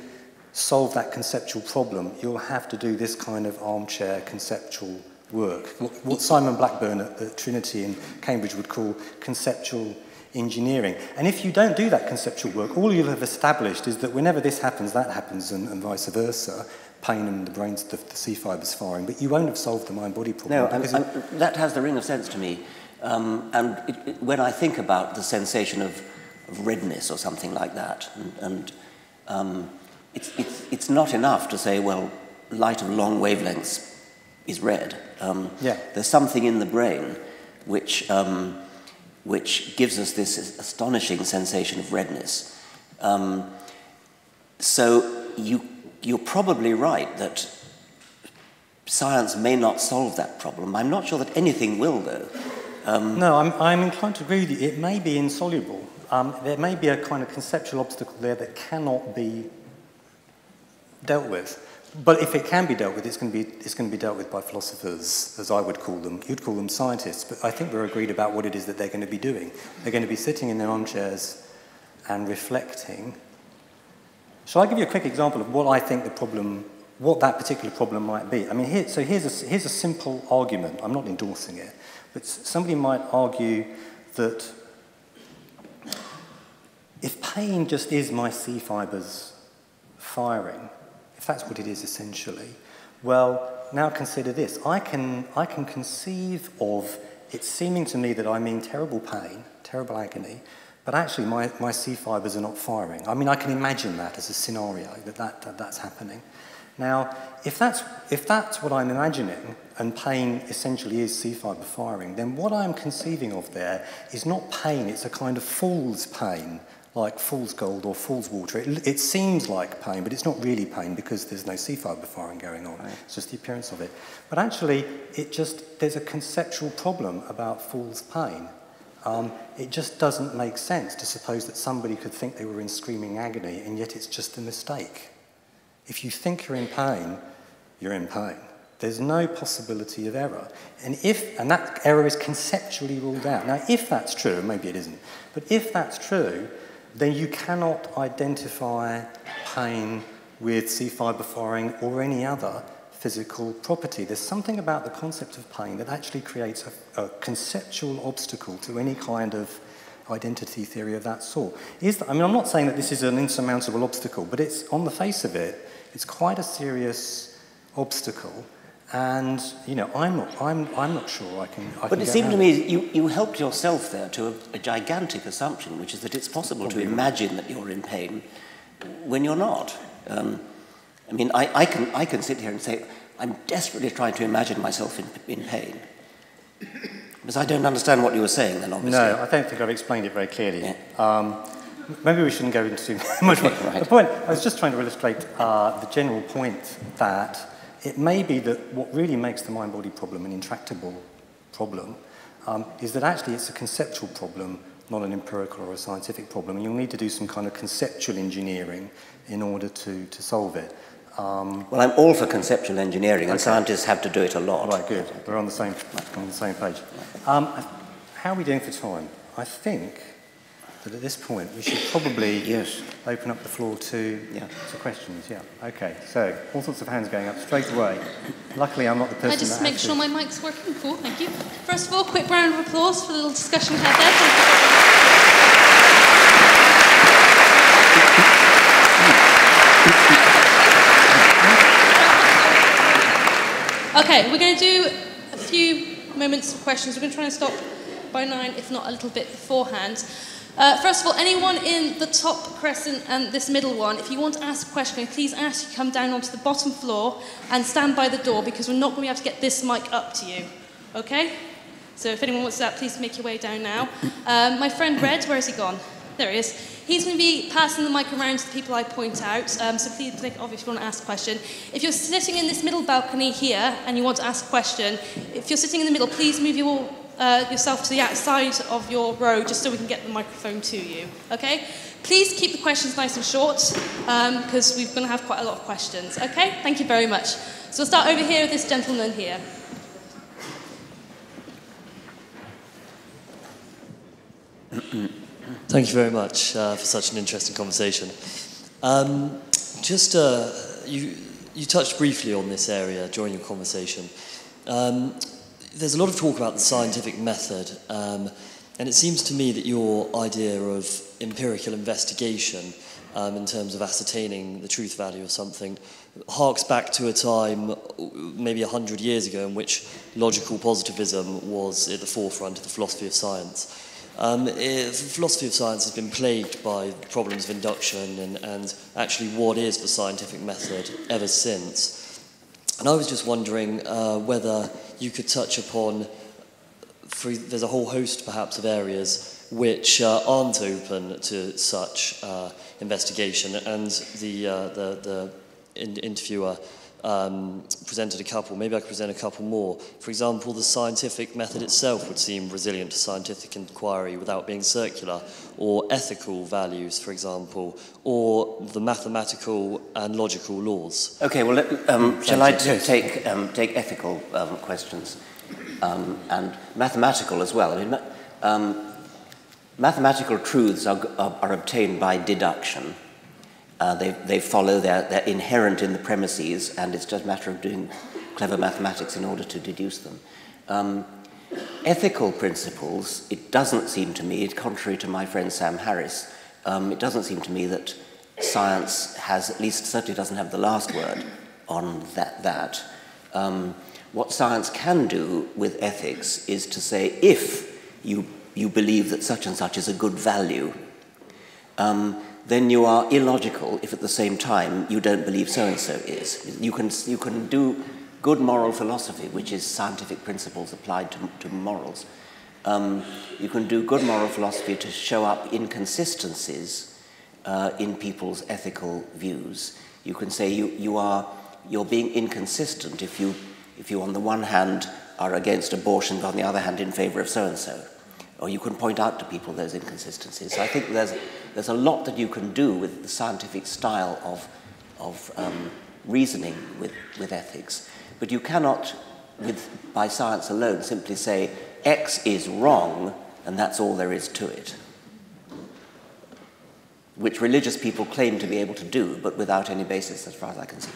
solve that conceptual problem, you'll have to do this kind of armchair conceptual work. What, what Simon Blackburn at the Trinity in Cambridge would call conceptual engineering. And if you don't do that conceptual work, all you'll have established is that whenever this happens, that happens, and, and vice versa. Pain and the brain's the, the C fibers firing, but you won't have solved the mind-body problem. No, I'm, I'm, that has the ring of sense to me. Um, and it, it, when I think about the sensation of, of redness or something like that, and, and um, it's, it's, it's not enough to say, well, light of long wavelengths is red. Um, yeah. There's something in the brain which, um, which gives us this astonishing sensation of redness. Um, so you, you're probably right that science may not solve that problem. I'm not sure that anything will, though. Um, no, I'm, I'm inclined to agree with you. It may be insoluble. Um, there may be a kind of conceptual obstacle there that cannot be dealt with. But if it can be dealt with, it's going, to be, it's going to be dealt with by philosophers, as I would call them. You'd call them scientists, but I think we're agreed about what it is that they're going to be doing. They're going to be sitting in their armchairs and reflecting. Shall I give you a quick example of what I think the problem, what that particular problem might be? I mean, here, so here's a, here's a simple argument. I'm not endorsing it. But somebody might argue that if pain just is my C fibers firing, if that's what it is essentially, well, now consider this. I can, I can conceive of it seeming to me that I'm in terrible pain, terrible agony, but actually my, my C fibers are not firing. I mean, I can imagine that as a scenario, that, that, that that's happening. Now, if that's, if that's what I'm imagining, and pain essentially is C fiber firing, then what I'm conceiving of there is not pain, it's a kind of fool's pain, like fool's gold or fool's water. It, it seems like pain, but it's not really pain because there's no C fiber firing going on. Right. It's just the appearance of it. But actually, it just, there's a conceptual problem about fool's pain. Um, it just doesn't make sense to suppose that somebody could think they were in screaming agony, and yet it's just a mistake. If you think you're in pain, you're in pain. There's no possibility of error. And if, and that error is conceptually ruled out. Now, if that's true, maybe it isn't, but if that's true, then you cannot identify pain with C fiber firing or any other physical property. There's something about the concept of pain that actually creates a, a conceptual obstacle to any kind of identity theory of that sort. Is that, I mean, I'm not saying that this is an insurmountable obstacle, but it's on the face of it, it's quite a serious obstacle. And you know, I'm not, I'm, I'm not sure I can. I but can it seemed to me you, you helped yourself there to a, a gigantic assumption, which is that it's possible to imagine that you're in pain when you're not. Um, I mean, I, I, can, I can sit here and say, I'm desperately trying to imagine myself in, in pain. Because I don't understand what you were saying then, obviously. No, I don't think I've explained it very clearly. Yeah. Um, maybe we shouldn't go into too much more. right. The point, I was just trying to illustrate uh, the general point that it may be that what really makes the mind-body problem an intractable problem um, is that actually it's a conceptual problem, not an empirical or a scientific problem. And you'll need to do some kind of conceptual engineering in order to, to solve it. Um, well, I'm all for conceptual engineering, and okay. scientists have to do it a lot. Right, good. We're on the same, on the same page. Um, how are we doing for time? I think that at this point we should probably yes. open up the floor to, yeah. to questions. Yeah. Okay. So all sorts of hands going up straight away. Luckily, I'm not the person. I just make sure my mic's working. Cool. Thank you. First of all, quick round of applause for the little discussion we had there. Okay, we're going to do a few moments of questions. We're going to try and stop by nine, if not a little bit beforehand. Uh, first of all, anyone in the top crescent and this middle one, if you want to ask a question, please ask you come down onto the bottom floor and stand by the door because we're not going to be able to get this mic up to you. Okay? So if anyone wants that, please make your way down now. Um, my friend Red, where has he gone? There he is. He's going to be passing the mic around to the people I point out, um, so please click off if you want to ask a question. If you're sitting in this middle balcony here and you want to ask a question, if you're sitting in the middle, please move your uh, yourself to the outside of your row just so we can get the microphone to you. Okay? Please keep the questions nice and short because um, we're going to have quite a lot of questions. Okay? Thank you very much. So we'll start over here with this gentleman here. Thank you very much uh, for such an interesting conversation. Um, just uh, you, you touched briefly on this area during your conversation. Um, there's a lot of talk about the scientific method, um, and it seems to me that your idea of empirical investigation um, in terms of ascertaining the truth value of something harks back to a time maybe 100 years ago in which logical positivism was at the forefront of the philosophy of science. Um, it, philosophy of science has been plagued by problems of induction and, and actually what is the scientific method ever since. And I was just wondering uh, whether you could touch upon, for, there's a whole host perhaps of areas which uh, aren't open to such uh, investigation, and the, uh, the, the in- interviewer um, presented a couple. Maybe I could present a couple more. For example, the scientific method itself would seem resilient to scientific inquiry without being circular, or ethical values, for example, or the mathematical and logical laws. Okay, well, let, um, shall I take, um, take ethical um, questions um, and mathematical as well? I mean, um, mathematical truths are, are, are obtained by deduction. Uh, they, they follow, they're, they're inherent in the premises, and it's just a matter of doing clever mathematics in order to deduce them. Um, ethical principles, it doesn't seem to me, contrary to my friend Sam Harris, um, it doesn't seem to me that science has, at least certainly doesn't have the last word on that. that. Um, what science can do with ethics is to say if you, you believe that such and such is a good value, um, then you are illogical if at the same time you don't believe so and so is. You can, you can do good moral philosophy, which is scientific principles applied to, to morals. Um, you can do good moral philosophy to show up inconsistencies uh, in people's ethical views. You can say you, you are, you're being inconsistent if you, if you, on the one hand, are against abortion, but on the other hand, in favor of so and so or you can point out to people those inconsistencies. So I think there's, there's a lot that you can do with the scientific style of, of um, reasoning with, with ethics. But you cannot, with, by science alone, simply say X is wrong and that's all there is to it. Which religious people claim to be able to do, but without any basis, as far as I can see.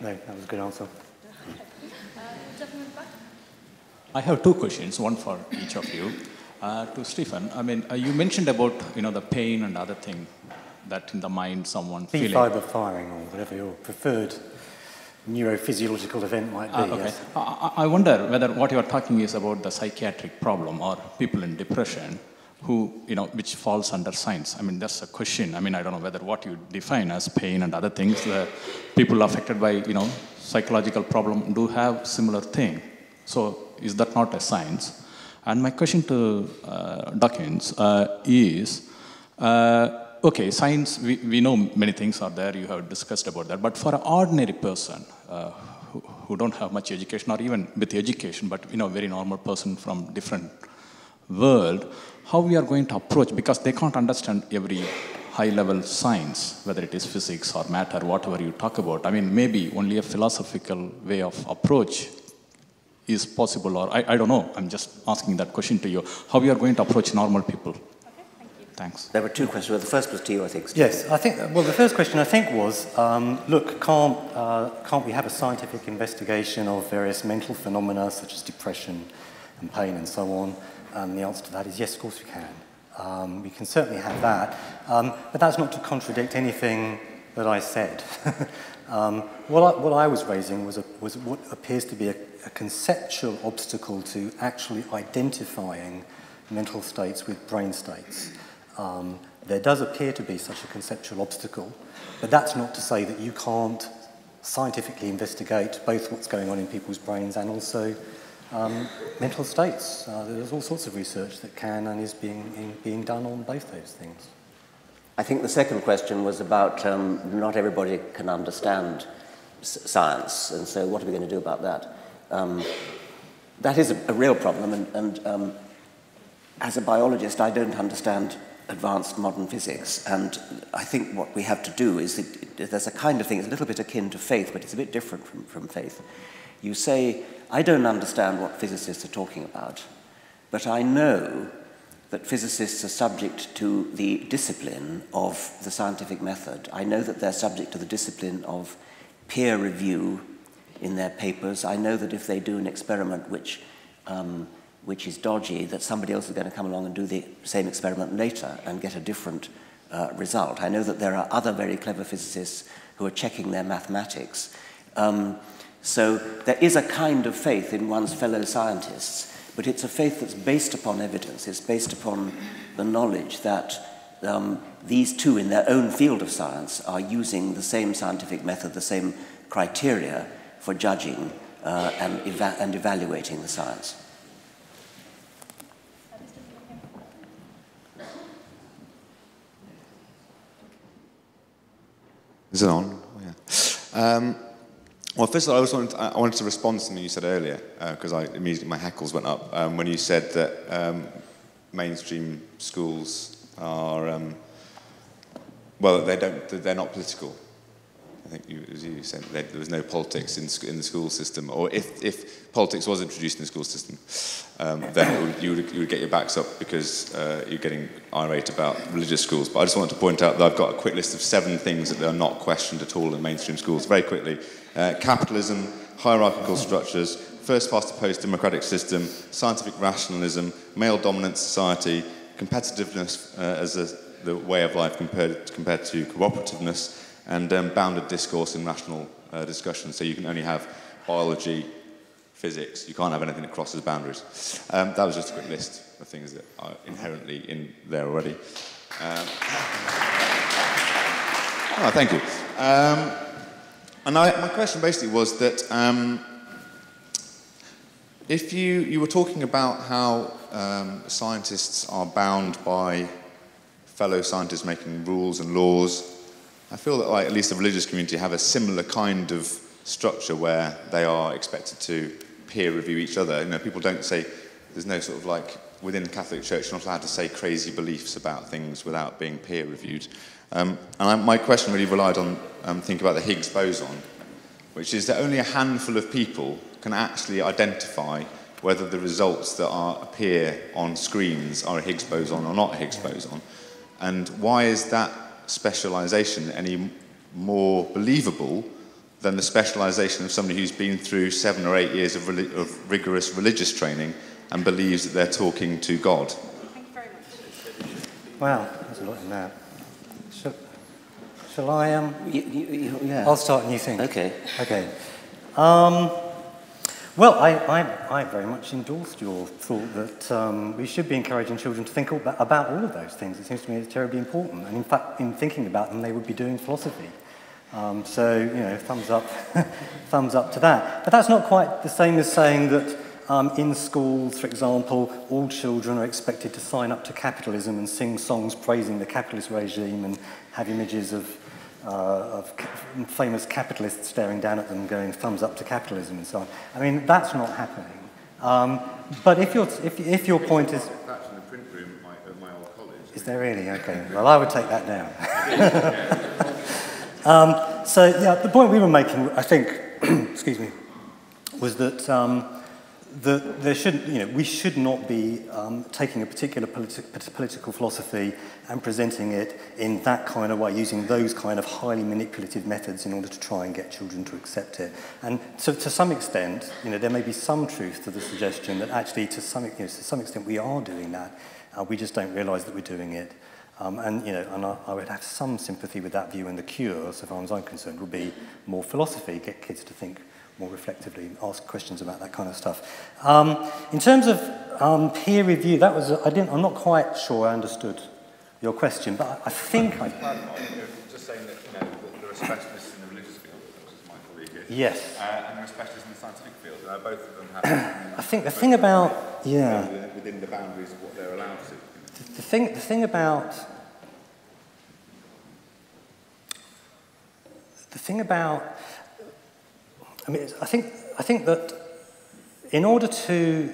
No, that was a good answer. I have two questions, one for each of you. Uh, to Stephen, I mean, uh, you mentioned about you know the pain and other thing that in the mind someone feeling. fiber firing or whatever your preferred neurophysiological event might be. Ah, okay. yes. I, I I wonder whether what you are talking is about the psychiatric problem or people in depression who, you know, which falls under science. I mean, that's a question. I mean, I don't know whether what you define as pain and other things, the people affected by, you know, psychological problem do have similar thing. So is that not a science? And my question to uh, Dawkins uh, is, uh, okay, science, we, we know many things are there, you have discussed about that, but for an ordinary person uh, who, who don't have much education, or even with education, but you know, very normal person from different world, how we are going to approach, because they can't understand every high level science, whether it is physics or matter, whatever you talk about. I mean, maybe only a philosophical way of approach is possible, or I, I don't know. I'm just asking that question to you. How you are going to approach normal people? Okay, thank you. Thanks. There were two questions. Well, the first was to you, I think. Yes, I think, well, the first question I think was um, look, can't, uh, can't we have a scientific investigation of various mental phenomena such as depression and pain and so on? And the answer to that is yes, of course we can. Um, we can certainly have that. Um, but that's not to contradict anything that I said. um, what, I, what I was raising was, a, was what appears to be a, a conceptual obstacle to actually identifying mental states with brain states. Um, there does appear to be such a conceptual obstacle, but that's not to say that you can't scientifically investigate both what's going on in people's brains and also um, mental states. Uh, there's all sorts of research that can and is being, in, being done on both those things. I think the second question was about um, not everybody can understand science, and so what are we going to do about that? Um, that is a, a real problem, and, and um, as a biologist, I don't understand advanced modern physics, and I think what we have to do is that there's a kind of thing, it's a little bit akin to faith, but it's a bit different from, from faith. You say, I don't understand what physicists are talking about, but I know that physicists are subject to the discipline of the scientific method. I know that they're subject to the discipline of peer review in their papers. I know that if they do an experiment which, um, which is dodgy, that somebody else is going to come along and do the same experiment later and get a different uh, result. I know that there are other very clever physicists who are checking their mathematics. Um, so there is a kind of faith in one's fellow scientists, but it's a faith that's based upon evidence. It's based upon the knowledge that um, these two, in their own field of science, are using the same scientific method, the same criteria for judging uh, and, eva and evaluating the science. Is it on? Oh, yeah. Um, well, first of all, I, wanted to, I wanted to respond to something you said earlier, because uh, I immediately my hackles went up um, when you said that um, mainstream schools are um, well, they don't, they're not political. I think you, you said, there was no politics in, in the school system, or if, if politics was introduced in the school system, um, then would, you, would, you would get your backs up because uh, you're getting irate about religious schools. But I just wanted to point out that I've got a quick list of seven things that are not questioned at all in mainstream schools. Very quickly, uh, capitalism, hierarchical structures, first past the post democratic system, scientific rationalism, male dominant society, competitiveness uh, as a, the way of life compared, compared to cooperativeness, and um, bounded discourse and rational uh, discussion. So you can only have biology, physics. You can't have anything that crosses boundaries. Um, that was just a quick list of things that are inherently in there already. Um, oh, thank you. Um, and I, my question basically was that um, if you, you were talking about how um, scientists are bound by fellow scientists making rules and laws I feel that, like, at least the religious community have a similar kind of structure where they are expected to peer review each other. You know, people don't say, there's no sort of like, within the Catholic Church, you're not allowed to say crazy beliefs about things without being peer reviewed. Um, and I, my question really relied on um, thinking about the Higgs boson, which is that only a handful of people can actually identify whether the results that are, appear on screens are a Higgs boson or not a Higgs boson. And why is that specialization any more believable than the specialization of somebody who's been through seven or eight years of, of rigorous religious training and believes that they're talking to God. Thank you very much. Wow, there's a lot in that. Shall, shall I? Um, you, you, yeah. I'll start and you think. Okay. Okay. Um, well, I, I, I, very much endorsed your thought that um, we should be encouraging children to think about, all of those things. It seems to me it's terribly important. And in fact, in thinking about them, they would be doing philosophy. Um, so, you know, thumbs up, thumbs up to that. But that's not quite the same as saying that um, in schools, for example, all children are expected to sign up to capitalism and sing songs praising the capitalist regime and have images of uh, of famous capitalists staring down at them going thumbs up to capitalism and so on. I mean, that's not happening. Um, but if, your if, if your point is... That's in the print room at my, at my old college. Is there really? Okay. Well, I would take that down. um, so, yeah, the point we were making, I think, excuse me, was that um, the, there should, you know, we should not be um, taking a particular politi political philosophy and presenting it in that kind of way, using those kind of highly manipulative methods in order to try and get children to accept it. And so, to some extent, you know, there may be some truth to the suggestion that actually, to some, you know, to some extent, we are doing that. Uh, we just don't realise that we're doing it. Um, and you know, and I, I would have some sympathy with that view, and the cure, so far as I'm concerned, would be more philosophy, get kids to think more reflectively, ask questions about that kind of stuff. Um, in terms of um, peer review, that was, I didn't, I'm not quite sure I understood your question, but I, I think I... Just saying that, you know, there are specialists in the religious field, which is my colleague here. Yes. Uh, and there are specialists in the scientific field, and both of them have... I think the thing about, yeah... Within the boundaries of what they're allowed to. The, the, thing, the thing about... The thing about I mean, I think, I think that in order to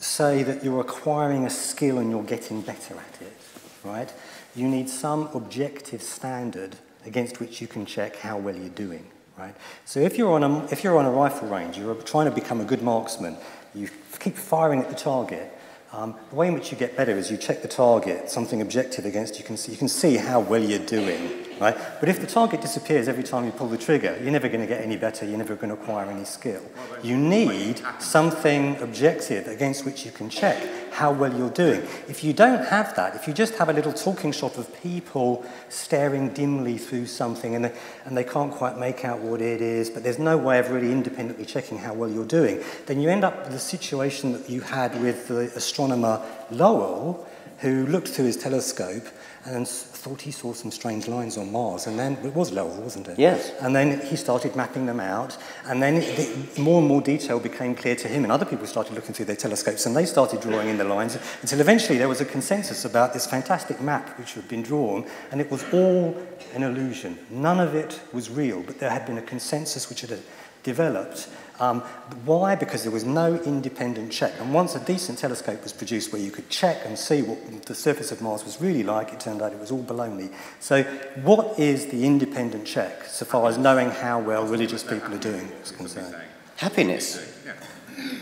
say that you're acquiring a skill and you're getting better at it, right, you need some objective standard against which you can check how well you're doing, right? So if you're on a, if you're on a rifle range, you're trying to become a good marksman, you keep firing at the target, um, the way in which you get better is you check the target, something objective against you can see, you can see how well you're doing right? But if the target disappears every time you pull the trigger, you're never going to get any better, you're never going to acquire any skill. You need something objective against which you can check how well you're doing. If you don't have that, if you just have a little talking shop of people staring dimly through something and they, and they can't quite make out what it is, but there's no way of really independently checking how well you're doing, then you end up with the situation that you had with the astronomer Lowell, who looked through his telescope and thought he saw some strange lines on Mars, and then it was Lowell, wasn't it? Yes. And then he started mapping them out, and then the, more and more detail became clear to him, and other people started looking through their telescopes, and they started drawing in the lines until eventually there was a consensus about this fantastic map which had been drawn, and it was all an illusion. None of it was real, but there had been a consensus which had developed um, why? Because there was no independent check. And once a decent telescope was produced where you could check and see what the surface of Mars was really like, it turned out it was all baloney. So, what is the independent check so far as knowing how well religious people are doing is concerned? Happiness.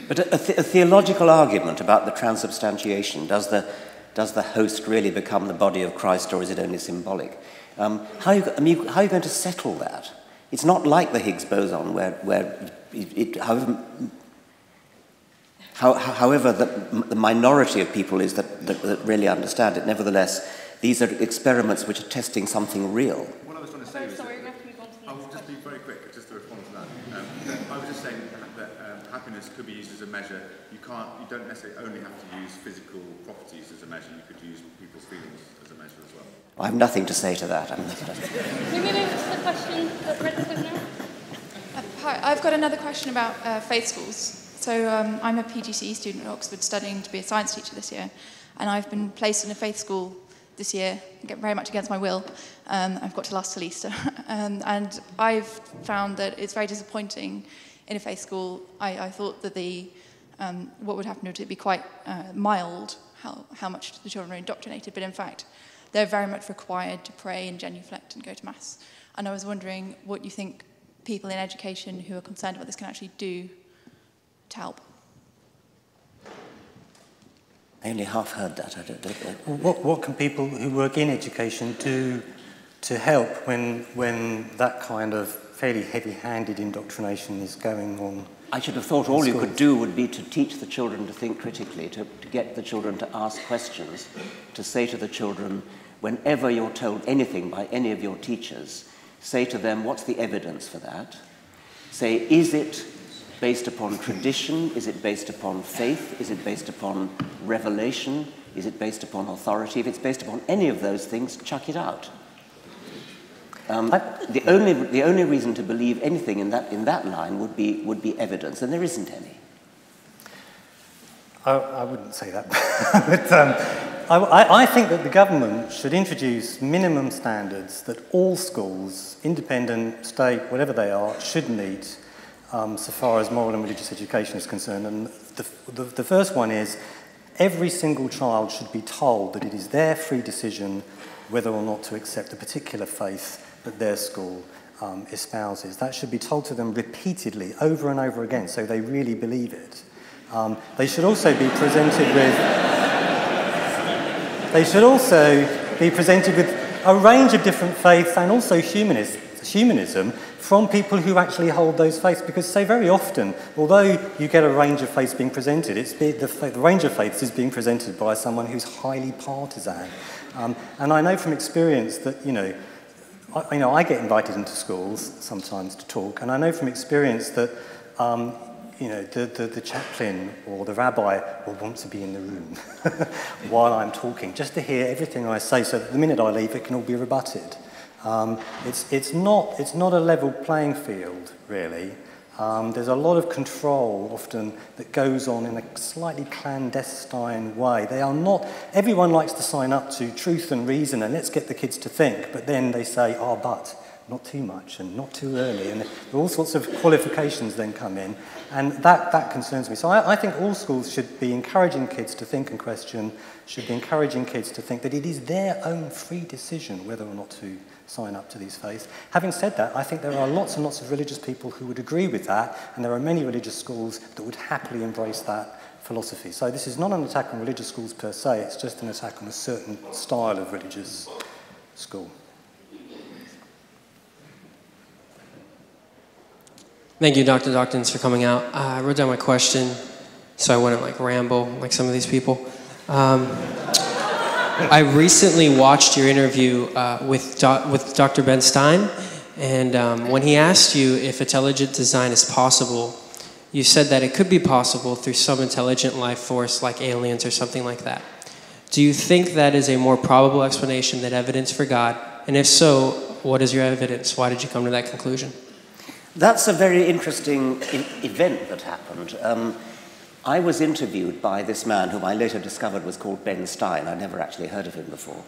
But a, a, th- a theological argument about the transubstantiation does the, does the host really become the body of Christ or is it only symbolic? Um, how, are you, I mean, how are you going to settle that? It's not like the Higgs boson, where, where it, it, however, how, however the, the, minority of people is that, that, that, really understand it, nevertheless, these are experiments which are testing something real. What I was trying to say was sorry, that, I will just be very quick, just to respond to that. Um, I was just saying that um, happiness could be used as a measure. You can't, you don't necessarily only have to use physical properties as a measure. You could use people's feelings as a measure as well. I have nothing to say to that. I'm not Can we move to the question that now? Hi, I've got another question about uh, faith schools. So um, I'm a PGCE student at Oxford studying to be a science teacher this year, and I've been placed in a faith school this year, very much against my will. Um, I've got to last till Easter. um, and I've found that it's very disappointing in a faith school. I, I thought that the, um, what would happen would be quite uh, mild, how, how much the children are indoctrinated, but in fact, they're very much required to pray and genuflect and go to Mass. And I was wondering what you think people in education who are concerned about this can actually do to help. I only half heard that. I don't, don't, what, what can people who work in education do to help when, when that kind of fairly heavy-handed indoctrination is going on? I should have thought all you could do would be to teach the children to think critically, to, to get the children to ask questions, to say to the children, whenever you're told anything by any of your teachers, say to them, what's the evidence for that? Say, is it based upon tradition? Is it based upon faith? Is it based upon revelation? Is it based upon authority? If it's based upon any of those things, chuck it out. Um, the, only, the only reason to believe anything in that, in that line would be, would be evidence, and there isn't any. I, I wouldn't say that. but, um, I, I, think that the government should introduce minimum standards that all schools, independent, state, whatever they are, should meet um, so far as moral and religious education is concerned. And the, the, the first one is every single child should be told that it is their free decision whether or not to accept a particular faith that their school um, espouses. That should be told to them repeatedly, over and over again, so they really believe it. Um, they should also be presented with they should also be presented with a range of different faiths and also humanism humanism from people who actually hold those faiths. Because so very often, although you get a range of faiths being presented, it's the, the range of faiths is being presented by someone who's highly partisan. Um, and I know from experience that, you know, I, you know, I get invited into schools sometimes to talk, and I know from experience that um, you know, the, the, the chaplain or the rabbi will want to be in the room while I'm talking, just to hear everything I say, so that the minute I leave, it can all be rebutted. Um, it's, it's, not, it's not a level playing field, really. Um, there's a lot of control often that goes on in a slightly clandestine way. They are not, everyone likes to sign up to truth and reason and let's get the kids to think, but then they say, oh, but not too much and not too early. And all sorts of qualifications then come in. And that, that concerns me. So I, I think all schools should be encouraging kids to think and question, should be encouraging kids to think that it is their own free decision whether or not to sign up to these faiths. Having said that, I think there are lots and lots of religious people who would agree with that, and there are many religious schools that would happily embrace that philosophy. So this is not an attack on religious schools per se, it's just an attack on a certain style of religious school. Thank you, Dr. Dawkins, for coming out. Uh, I wrote down my question so I wouldn't like ramble like some of these people. Um, I recently watched your interview uh, with, Do- with Dr. Ben Stein, and um, when he asked you if intelligent design is possible, you said that it could be possible through some intelligent life force like aliens or something like that. Do you think that is a more probable explanation than evidence for God? And if so, what is your evidence? Why did you come to that conclusion? That's a very interesting I- event that happened. Um, I was interviewed by this man whom I later discovered was called Ben Stein. I'd never actually heard of him before.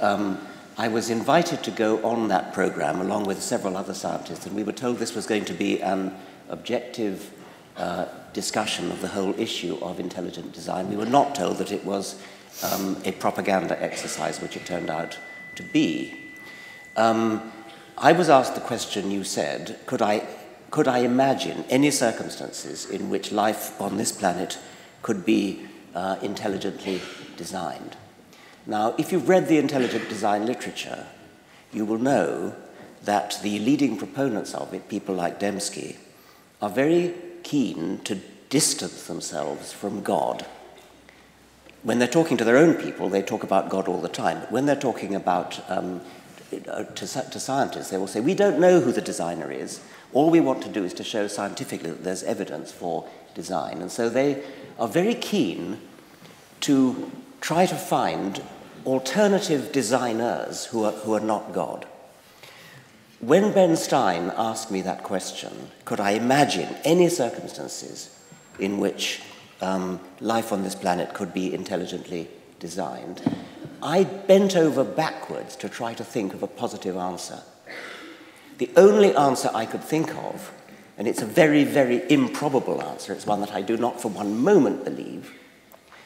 Um, I was invited to go on that program along with several other scientists, and we were told this was going to be an objective uh, discussion of the whole issue of intelligent design. We were not told that it was um, a propaganda exercise, which it turned out to be. Um, I was asked the question you said could I, could I imagine any circumstances in which life on this planet could be uh, intelligently designed? Now, if you've read the intelligent design literature, you will know that the leading proponents of it, people like Dembski, are very keen to distance themselves from God. When they're talking to their own people, they talk about God all the time. But when they're talking about um, to, to scientists, they will say, We don't know who the designer is. All we want to do is to show scientifically that there's evidence for design. And so they are very keen to try to find alternative designers who are, who are not God. When Ben Stein asked me that question, could I imagine any circumstances in which um, life on this planet could be intelligently designed? I bent over backwards to try to think of a positive answer. The only answer I could think of, and it's a very, very improbable answer, it's one that I do not for one moment believe,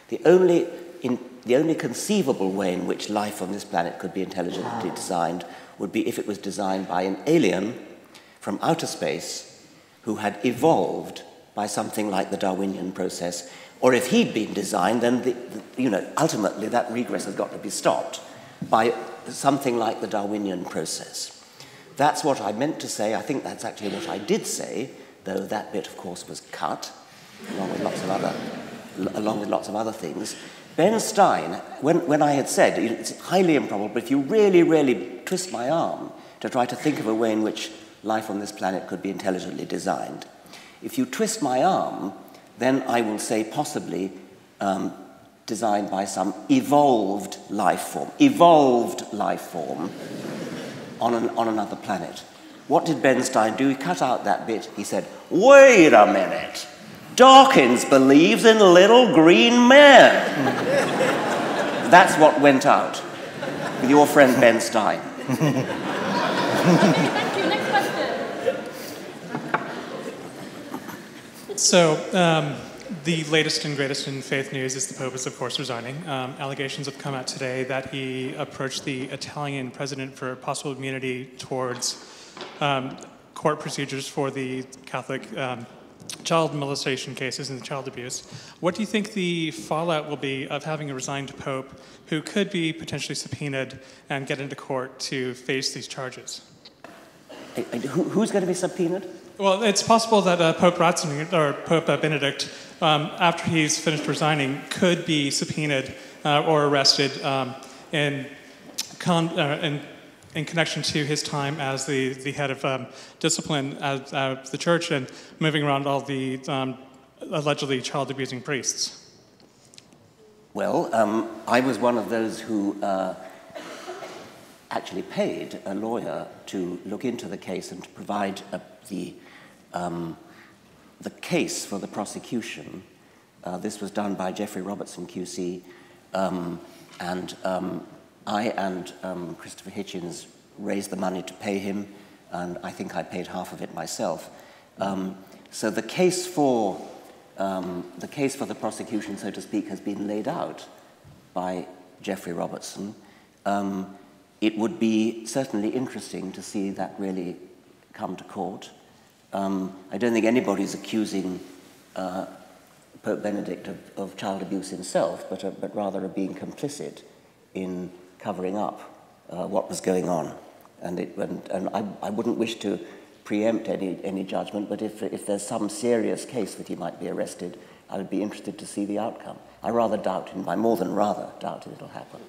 the only, in, the only conceivable way in which life on this planet could be intelligently designed would be if it was designed by an alien from outer space who had evolved by something like the Darwinian process or if he'd been designed, then the, the, you know, ultimately that regress has got to be stopped by something like the Darwinian process. That's what I meant to say. I think that's actually what I did say, though that bit, of course, was cut, along with lots of other, along with lots of other things. Ben Stein, when, when I had said it's highly improbable, but if you really, really twist my arm to try to think of a way in which life on this planet could be intelligently designed, if you twist my arm, then I will say possibly um, designed by some evolved life form, evolved life form on, an, on another planet. What did Ben Stein do? He cut out that bit. He said, Wait a minute. Dawkins believes in little green men. That's what went out with your friend Ben Stein. So, um, the latest and greatest in faith news is the Pope is, of course, resigning. Um, allegations have come out today that he approached the Italian president for possible immunity towards um, court procedures for the Catholic um, child molestation cases and child abuse. What do you think the fallout will be of having a resigned Pope who could be potentially subpoenaed and get into court to face these charges? Who's going to be subpoenaed? Well, it's possible that uh, Pope Ratzinger or Pope uh, Benedict, um, after he's finished resigning, could be subpoenaed uh, or arrested um, in, con- uh, in, in, connection to his time as the, the head of um, discipline at, the church and moving around all the um, allegedly child abusing priests. Well, um, I was one of those who uh, actually paid a lawyer to look into the case and to provide a, the um, the case for the prosecution. Uh, this was done by Geoffrey Robertson QC, um, and um, I and um, Christopher Hitchens raised the money to pay him, and I think I paid half of it myself. Um, so the case for the case for the prosecution, so to speak, has been laid out by Geoffrey Robertson. It would be certainly interesting to see that really come to court. Um, I don't think anybody's accusing uh, Pope Benedict of, of, child abuse himself, but, uh, but rather of being complicit in covering up uh, what was going on. And, it, and, and I, I, wouldn't wish to preempt any, any judgment, but if, if there's some serious case that he might be arrested, I would be interested to see the outcome. I rather doubt, and I more than rather doubt it'll happen.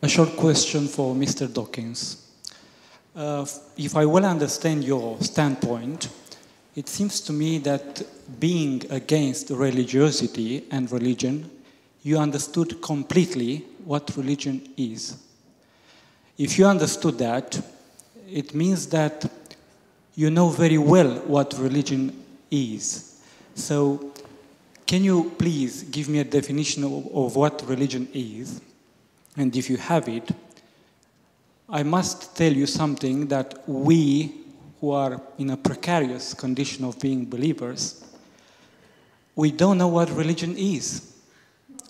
A short question for Mr. Dawkins. Uh, if I well understand your standpoint, it seems to me that being against religiosity and religion, you understood completely what religion is. If you understood that, it means that you know very well what religion is. So, can you please give me a definition of, of what religion is? And if you have it, I must tell you something that we who are in a precarious condition of being believers, we don't know what religion is.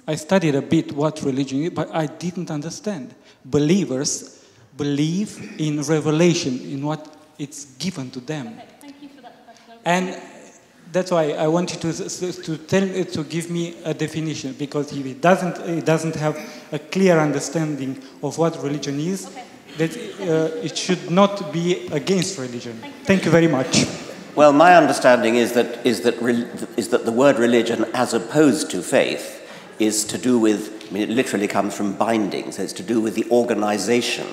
I studied a bit what religion is, but I didn't understand. Believers believe in revelation, in what it's given to them. Okay, thank you for that. And that's why I want you to, to tell to give me a definition because if it doesn't it doesn't have a clear understanding of what religion is, Okay. That uh, it should not be against religion. Thank you very much. Well, my understanding is that, is that, is that the word religion, as opposed to faith, is to do with, I mean, it literally comes from binding, so it's to do with the organization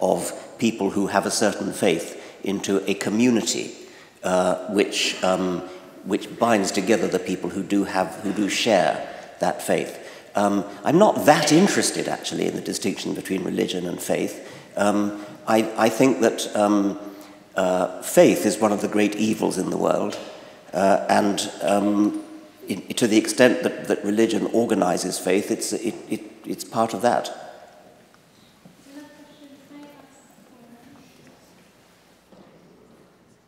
of people who have a certain faith into a community uh, which, um, which binds together the people who do, have, who do share that faith. Um, I'm not that interested, actually, in the distinction between religion and faith. Um, I, I think that um, uh, faith is one of the great evils in the world, uh, and um, to the extent that, that religion organizes faith, it's, it, it, it's part of that.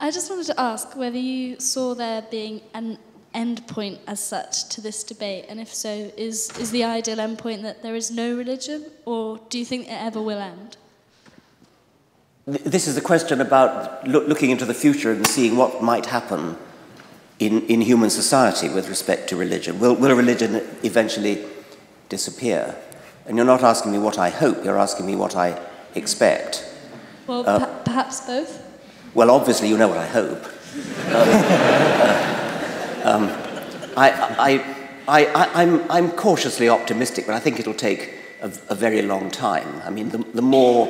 I just wanted to ask whether you saw there being an end point as such to this debate, and if so, is, is the ideal end point that there is no religion, or do you think it ever will end? Th- This is a question about loo- looking into the future and seeing what might happen in, in human society with respect to religion. Will, will religion eventually disappear? And you're not asking me what I hope, you're asking me what I expect. Well, Uh, per- perhaps both. Well, obviously, you know what I hope. Um, um, I, I, I, I, I'm, I'm cautiously optimistic, but I think it'll take a, a very long time. I mean, the, the, more,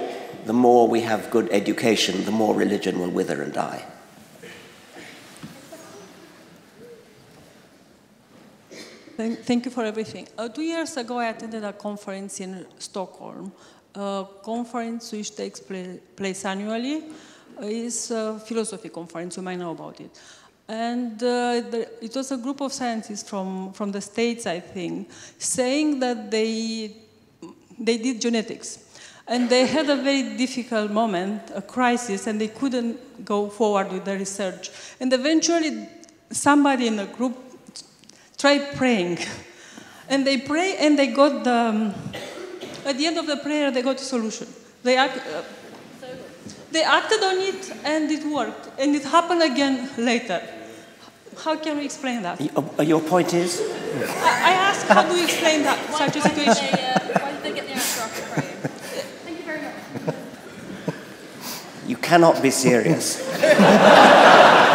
the more we have good education, the more religion will wither and die. Thank, you for everything. Uh, two years ago, I attended a conference in Stockholm, a conference which takes pla- place annually. Uh, It's a philosophy conference, you might know about it. And uh, the, it was a group of scientists from, from the States, I think, saying that they, they did genetics. And they had a very difficult moment, a crisis, and they couldn't go forward with the research. And eventually, somebody in the group tried praying. And they pray and they got the, um, at the end of the prayer, they got a solution. They, act, uh, they acted on it and it worked. And it happened again later. How can we explain that? Uh, Your point is? I, I asked, how do you explain that, such a situation? why did they get the answer after praying? Thank you very much. You cannot be serious.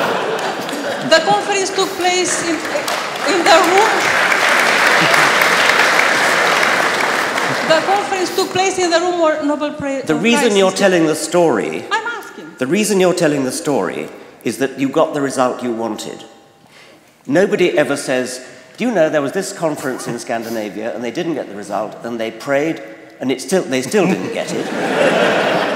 The conference took place in, in the room. The conference took place in the room where Nobel Prize. The reason you're telling the story, I'm asking. the reason you're telling the story is that you got the result you wanted. Nobody ever says, Do you know there was this conference in Scandinavia and they didn't get the result and they prayed and it still, they still didn't get it?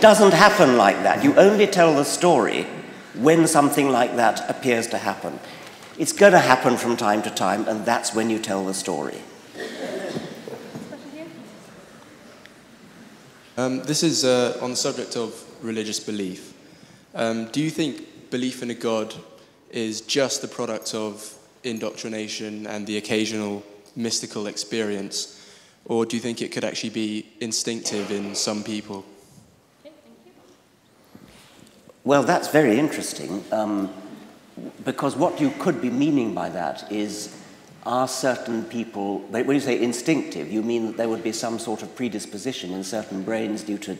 Doesn't happen like that. You only tell the story when something like that appears to happen. It's going to happen from time to time, and that's when you tell the story. Um, this is uh, on the subject of religious belief. Um, do you think belief in a God is just the product of indoctrination and the occasional mystical experience, or do you think it could actually be instinctive in some people? Well, that's very interesting um, because what you could be meaning by that is are certain people, when you say instinctive, you mean that there would be some sort of predisposition in certain brains due to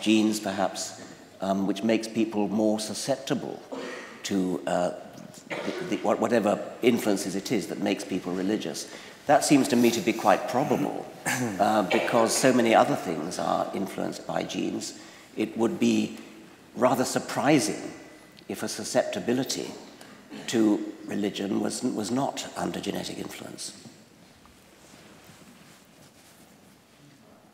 genes perhaps, um, which makes people more susceptible to uh, the, the, whatever influences it is that makes people religious. That seems to me to be quite probable uh, because so many other things are influenced by genes. It would be rather surprising if a susceptibility to religion was, was not under genetic influence.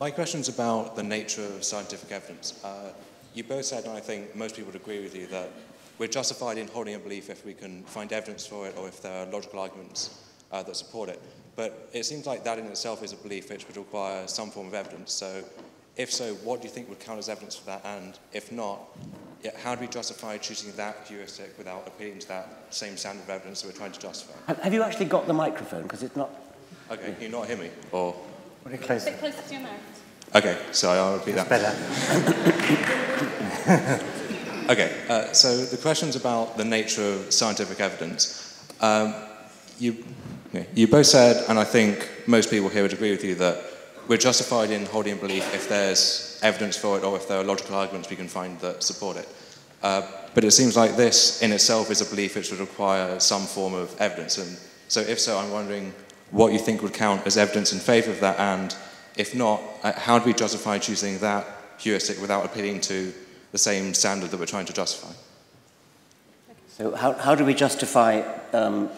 My question is about the nature of scientific evidence. Uh, you both said, and I think most people would agree with you, that we're justified in holding a belief if we can find evidence for it or if there are logical arguments uh, that support it. But it seems like that in itself is a belief which would require some form of evidence. So, if so, what do you think would count as evidence for that? And if not, yeah, how do we justify choosing that heuristic without appealing to that same standard of evidence that we're trying to justify? Have you actually got the microphone? Because it's not. Okay, can you not hear me? Or. Very close. A bit closer to your mouth. Okay, so I'll repeat That's that. better. okay, uh, so the question's about the nature of scientific evidence. Um, you, you both said, and I think most people here would agree with you, that we're justified in holding a belief if there's evidence for it or if there are logical arguments we can find that support it. Uh, but it seems like this in itself is a belief which would require some form of evidence. And so, if so, I'm wondering what you think would count as evidence in favour of that, and if not, uh, how do we justify choosing that heuristic without appealing to the same standard that we're trying to justify? So, how, how do we justify, um,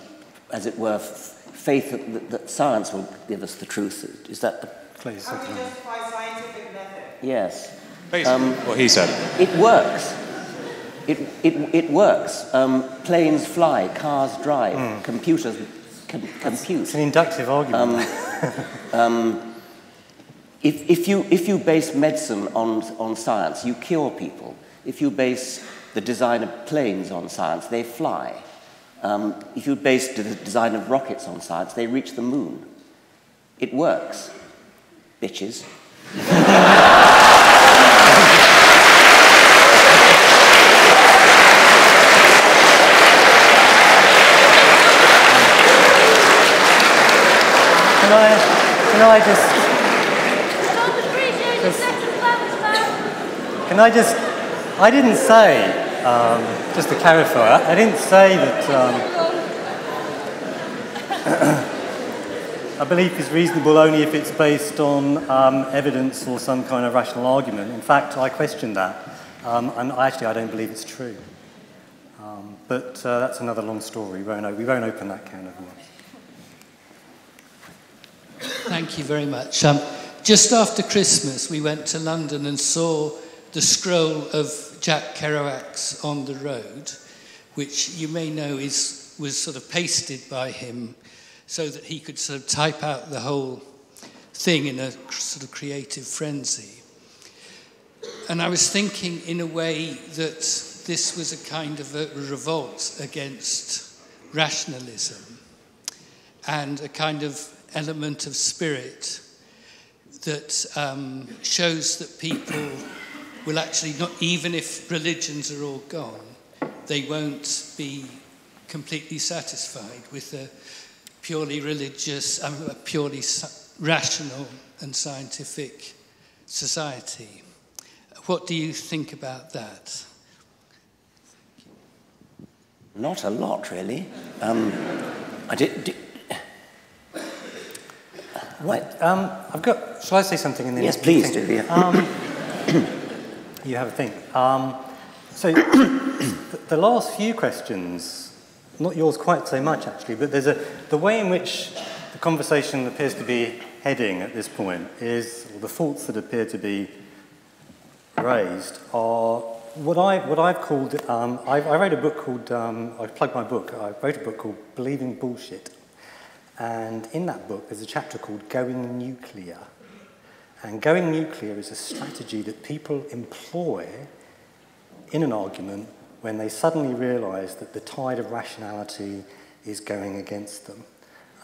as it were, faith that, that, science will give us the truth? Is that the. Please. How do you justify scientific method? Yes. Basically, what he said. It works. It, it, it works. Um, planes fly, cars drive, computers com- compute. It's an inductive argument. Um, um, if, if, you, if you base medicine on, on science, you cure people. If you base the design of planes on science, they fly. Um, if you base the design of rockets on science, they reach the moon. It works. Bitches. Can I, can I just, can I just, I didn't say, um, just to clarify, I didn't say that um, a belief is reasonable only if it's based on um, evidence or some kind of rational argument. In fact, I question that, um, and actually I don't believe it's true. Um, but uh, that's another long story. We won't, we won't open that can of worms. Thank you very much. Um, just after Christmas, we went to London and saw the scroll of Jack Kerouac's On the Road, which you may know is, was sort of pasted by him so that he could sort of type out the whole thing in a sort of creative frenzy. And I was thinking, in a way, that this was a kind of a revolt against rationalism and a kind of element of spirit that um, shows that people will actually not, even if religions are all gone, they won't be completely satisfied with a purely religious, um, a purely rational and scientific society. What do you think about that? Not a lot, really. Um, I did, did, What? Um, I've got. Shall I say something in the Yes, please think? do, yeah. Um, you have a thing. Um, so, the, the last few questions, not yours quite so much actually, but there's a the way in which the conversation appears to be heading at this point is, the thoughts that appear to be raised are what I what I've called. Um, I, I wrote a book called. Um, I plugged my book. I wrote a book called Believing Bullshit. And in that book, there's a chapter called Going Nuclear. And going nuclear is a strategy that people employ in an argument when they suddenly realize that the tide of rationality is going against them.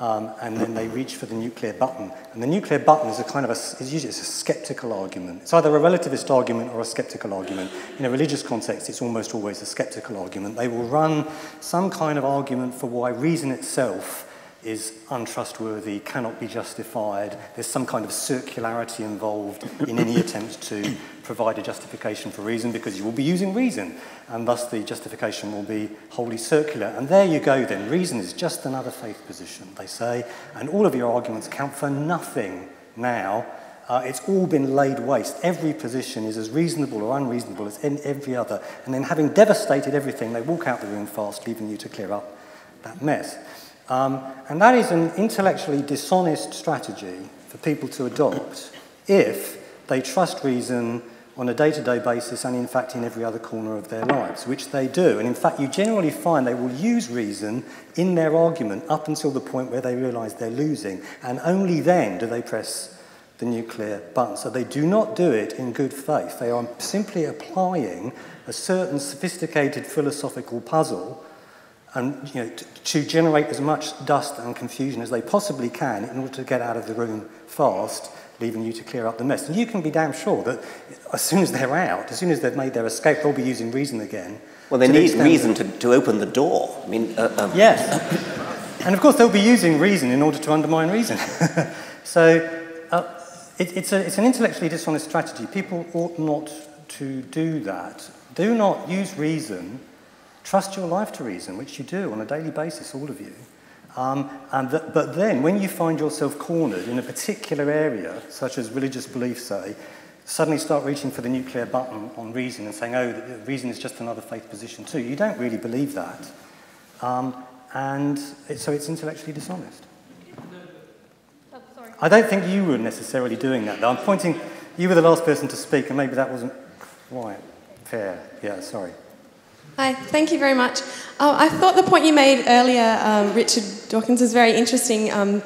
Um, and then they reach for the nuclear button. And the nuclear button is a kind of a, is usually it's a skeptical argument. It's either a relativist argument or a skeptical argument. In a religious context, it's almost always a skeptical argument. They will run some kind of argument for why reason itself is untrustworthy, cannot be justified. There's some kind of circularity involved in any attempt to provide a justification for reason because you will be using reason, and thus the justification will be wholly circular. And there you go then. Reason is just another faith position, they say, and all of your arguments count for nothing now. Uh, it's all been laid waste. Every position is as reasonable or unreasonable as every other. And then, having devastated everything, they walk out the room fast, leaving you to clear up that mess. Um, and that is an intellectually dishonest strategy for people to adopt if they trust reason on a day-to-day basis and in fact in every other corner of their lives, which they do. And in fact, you generally find they will use reason in their argument up until the point where they realize they're losing. And only then do they press the nuclear button. So they do not do it in good faith. They are simply applying a certain sophisticated philosophical puzzle and you know, to, generate as much dust and confusion as they possibly can in order to get out of the room fast, leaving you to clear up the mess. And you can be damn sure that as soon as they're out, as soon as they've made their escape, they'll be using reason again. Well, they need reason to, to open the door. I mean, uh, um, Yes. and of course, they'll be using reason in order to undermine reason. so uh, it, it's, a, it's an intellectually dishonest strategy. People ought not to do that. Do not use reason. Trust your life to reason, which you do on a daily basis, all of you. Um, and th- but then, when you find yourself cornered in a particular area, such as religious belief, say, suddenly start reaching for the nuclear button on reason and saying, oh, reason is just another faith position too. You don't really believe that. Um, and it, so it's intellectually dishonest. I don't think you were necessarily doing that, though. I'm pointing, you were the last person to speak, and maybe that wasn't quite fair. Yeah, sorry. Hi, thank you very much. Uh, I thought the point you made earlier, um, Richard Dawkins, is very interesting um,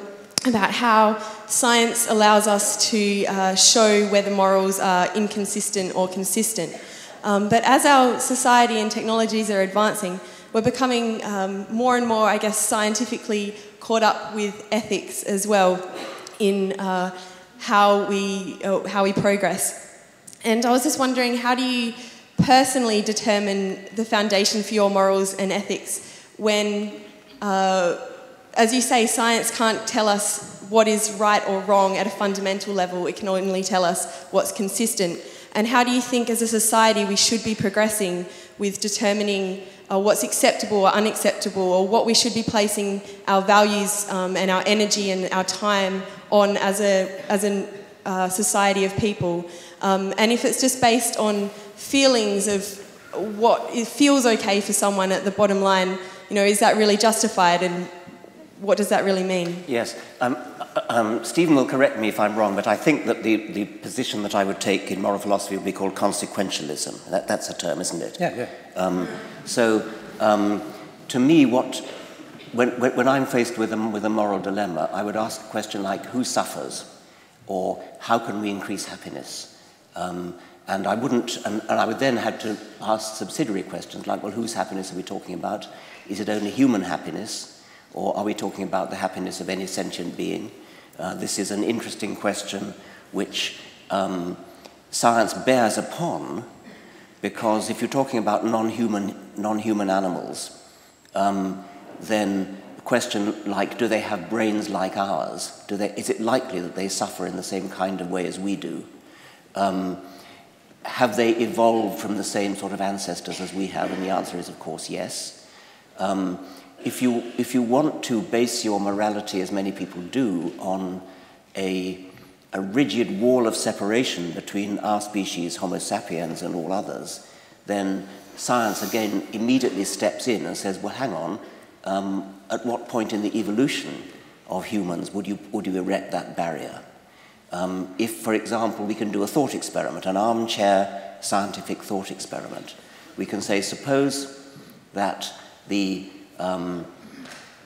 about how science allows us to uh, show whether morals are inconsistent or consistent. Um, but as our society and technologies are advancing, we're becoming um, more and more, I guess, scientifically caught up with ethics as well in uh, how, we, uh, how we progress. And I was just wondering, how do you personally determine the foundation for your morals and ethics when, uh, as you say, science can't tell us what is right or wrong at a fundamental level, it can only tell us what's consistent. And how do you think, as a society, we should be progressing with determining uh, what's acceptable or unacceptable, or what we should be placing our values um, and our energy and our time on as a, as a uh, society of people? Um, and if it's just based on feelings of what it feels okay for someone at the bottom line, you know, is that really justified and what does that really mean? Yes. Um, uh, um, Stephen will correct me if I'm wrong, but I think that the, the position that I would take in moral philosophy would be called consequentialism. That, that's a term, isn't it? Yeah, yeah. Um, so, um, to me, what, when, when when I'm faced with a, with a moral dilemma, I would ask a question like, who suffers? Or how can we increase happiness? And I wouldn't, and, and I would then have to ask subsidiary questions like, well, whose happiness are we talking about? Is it only human happiness? Or are we talking about the happiness of any sentient being? Uh, this is an interesting question which um, science bears upon because if you're talking about non-human, non-human animals, um, then a question like, do they have brains like ours? Do they, is it likely that they suffer in the same kind of way as we do? Um, have they evolved from the same sort of ancestors as we have? And the answer is, of course, yes. Um, if, you, if you want to base your morality, as many people do, on a, a rigid wall of separation between our species, Homo sapiens, and all others, then science again immediately steps in and says, well, hang on, um, at what point in the evolution of humans would you, would you erect that barrier? Um, if, for example, we can do a thought experiment, an armchair scientific thought experiment, we can say, suppose that the, um,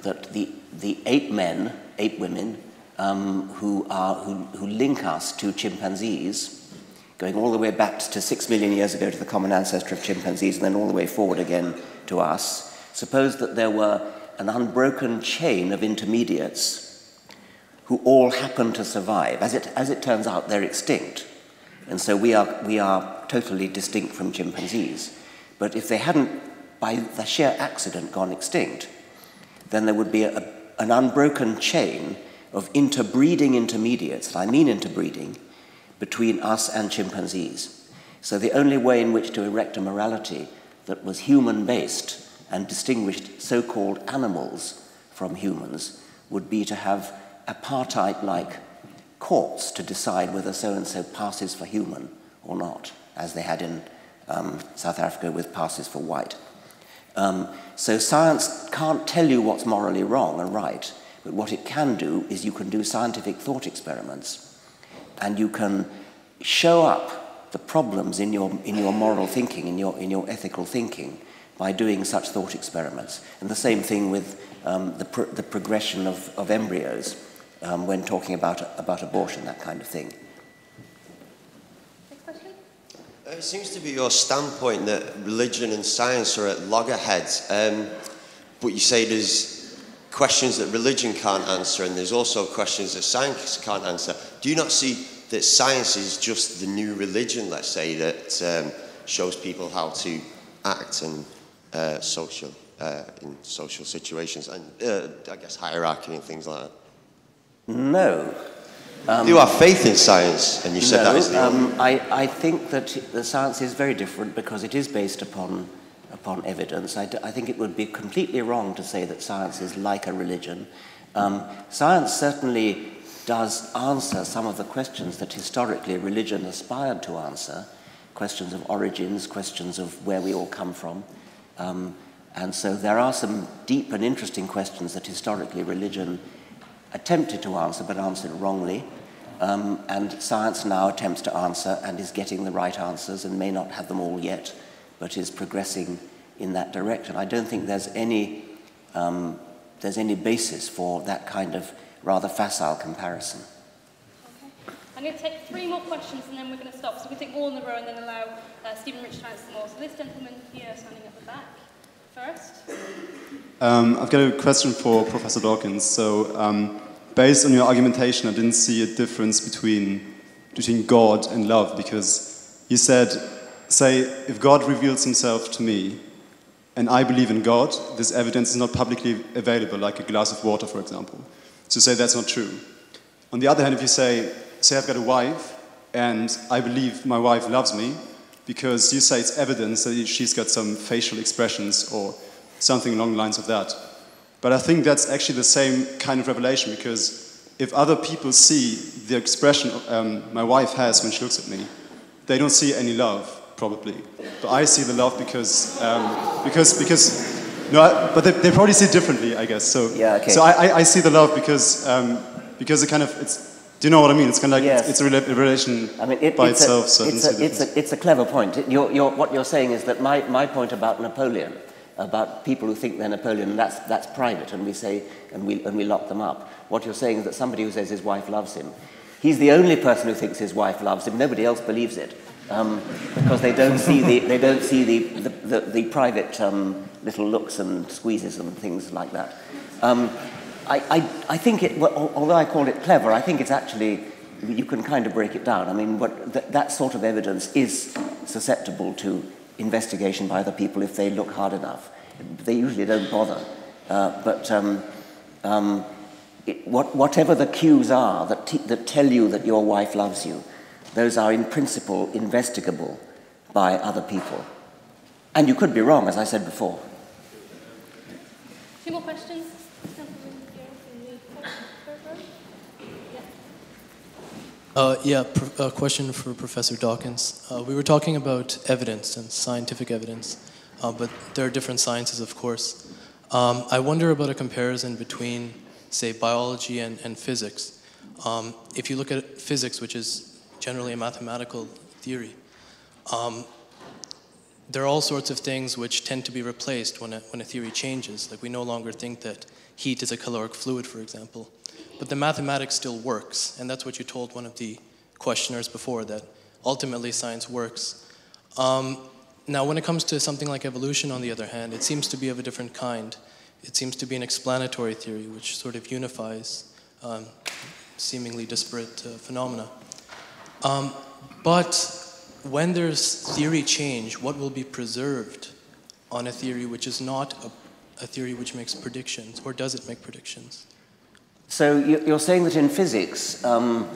that the, the ape men, ape women, um, who, are, who, who link us to chimpanzees, going all the way back to six million years ago to the common ancestor of chimpanzees, and then all the way forward again to us, suppose that there were an unbroken chain of intermediates who all happen to survive. As it, as it turns out, they're extinct. And so we are, we are totally distinct from chimpanzees. But if they hadn't, by the sheer accident, gone extinct, then there would be a, an unbroken chain of interbreeding intermediates, and I mean interbreeding, between us and chimpanzees. So the only way in which to erect a morality that was human based and distinguished so called animals from humans would be to have apartheid like courts to decide whether so and so passes for human or not, as they had in um, South Africa with passes for white. Um, so science can't tell you what's morally wrong and right, but what it can do is you can do scientific thought experiments and you can show up the problems in your, in your moral thinking, in your, in your ethical thinking, by doing such thought experiments. And the same thing with um, the, the progression of, of embryos um, when talking about, about abortion, that kind of thing. Uh, It seems to be your standpoint that religion and science are at loggerheads, um, but you say there's questions that religion can't answer, and there's also questions that science can't answer. Do you not see that science is just the new religion, let's say, that um, shows people how to act in uh, social uh, in social situations, and uh, I guess hierarchy and things like that? No. Do you have faith in science? And you said no, that is the um, I, I think that the science is very different because it is based upon, upon evidence. I, d- I think it would be completely wrong to say that science is like a religion. Um, science certainly does answer some of the questions that historically religion aspired to answer questions of origins, questions of where we all come from. Um, and so there are some deep and interesting questions that historically religion attempted to answer but answered wrongly. Um, and science now attempts to answer and is getting the right answers and may not have them all yet, but is progressing in that direction. I don't think there's any, um, there's any basis for that kind of rather facile comparison. Okay. I'm going to take three more questions and then we're going to stop. So we take all in the row and then allow uh, Stephen Rich to answer all. So this gentleman here standing at the back first. Um, I've got a question for Professor Dawkins. So, um, based on your argumentation, I didn't see a difference between between God and love because you said, say, if God reveals Himself to me, and I believe in God, this evidence is not publicly available, like a glass of water, for example. So say that's not true. On the other hand, if you say, say I've got a wife, and I believe my wife loves me, because you say it's evidence that she's got some facial expressions or something along the lines of that. But I think that's actually the same kind of revelation because if other people see the expression um, my wife has when she looks at me, they don't see any love, probably. But I see the love because, um, because, because, no, I, but they, they probably see it differently, I guess. So, Yeah, okay. so I, I, I see the love because, um, because it kind of, it's, do you know what I mean? It's kind of like, Yes. it's a, a relation I mean, it, by it's, itself. a, so it's, a, it's, a, it's a clever point. You're, you're, what you're saying is that my, my point about Napoleon, about people who think they're Napoleon, that's, that's private, and we say, and we, and we lock them up. What you're saying is that somebody who says his wife loves him, he's the only person who thinks his wife loves him. Nobody else believes it, um, because they don't see the, they don't see the, the, the, the private um, little looks and squeezes and things like that. Um, I, I, think it, well, although I call it clever, I think it's actually, you can kind of break it down. I mean, what, th- that sort of evidence is susceptible to investigation by other people if they look hard enough. They usually don't bother. Uh, but um, um, it, what, whatever the cues are that, that tell you that your wife loves you, those are in principle investigable by other people. And you could be wrong, as I said before. Two more questions. Gentleman here in the third row. Yeah. Uh, yeah, a question for Professor Dawkins. Uh, we were talking about evidence and scientific evidence, uh, but there are different sciences, of course. Um, I wonder about a comparison between, say, biology and, and physics. Um, if you look at physics, which is generally a mathematical theory, um, there are all sorts of things which tend to be replaced when a, when a theory changes. Like we no longer think that heat is a caloric fluid, for example. But the mathematics still works, and that's what you told one of the questioners before, that ultimately science works. Um, now, when it comes to something like evolution, on the other hand, it seems to be of a different kind. It seems to be an explanatory theory, which sort of unifies um, seemingly disparate uh, phenomena. Um, but when there's theory change, what will be preserved on a theory which is not a a theory which makes predictions, or does it make predictions? So you- you're saying that in physics, um,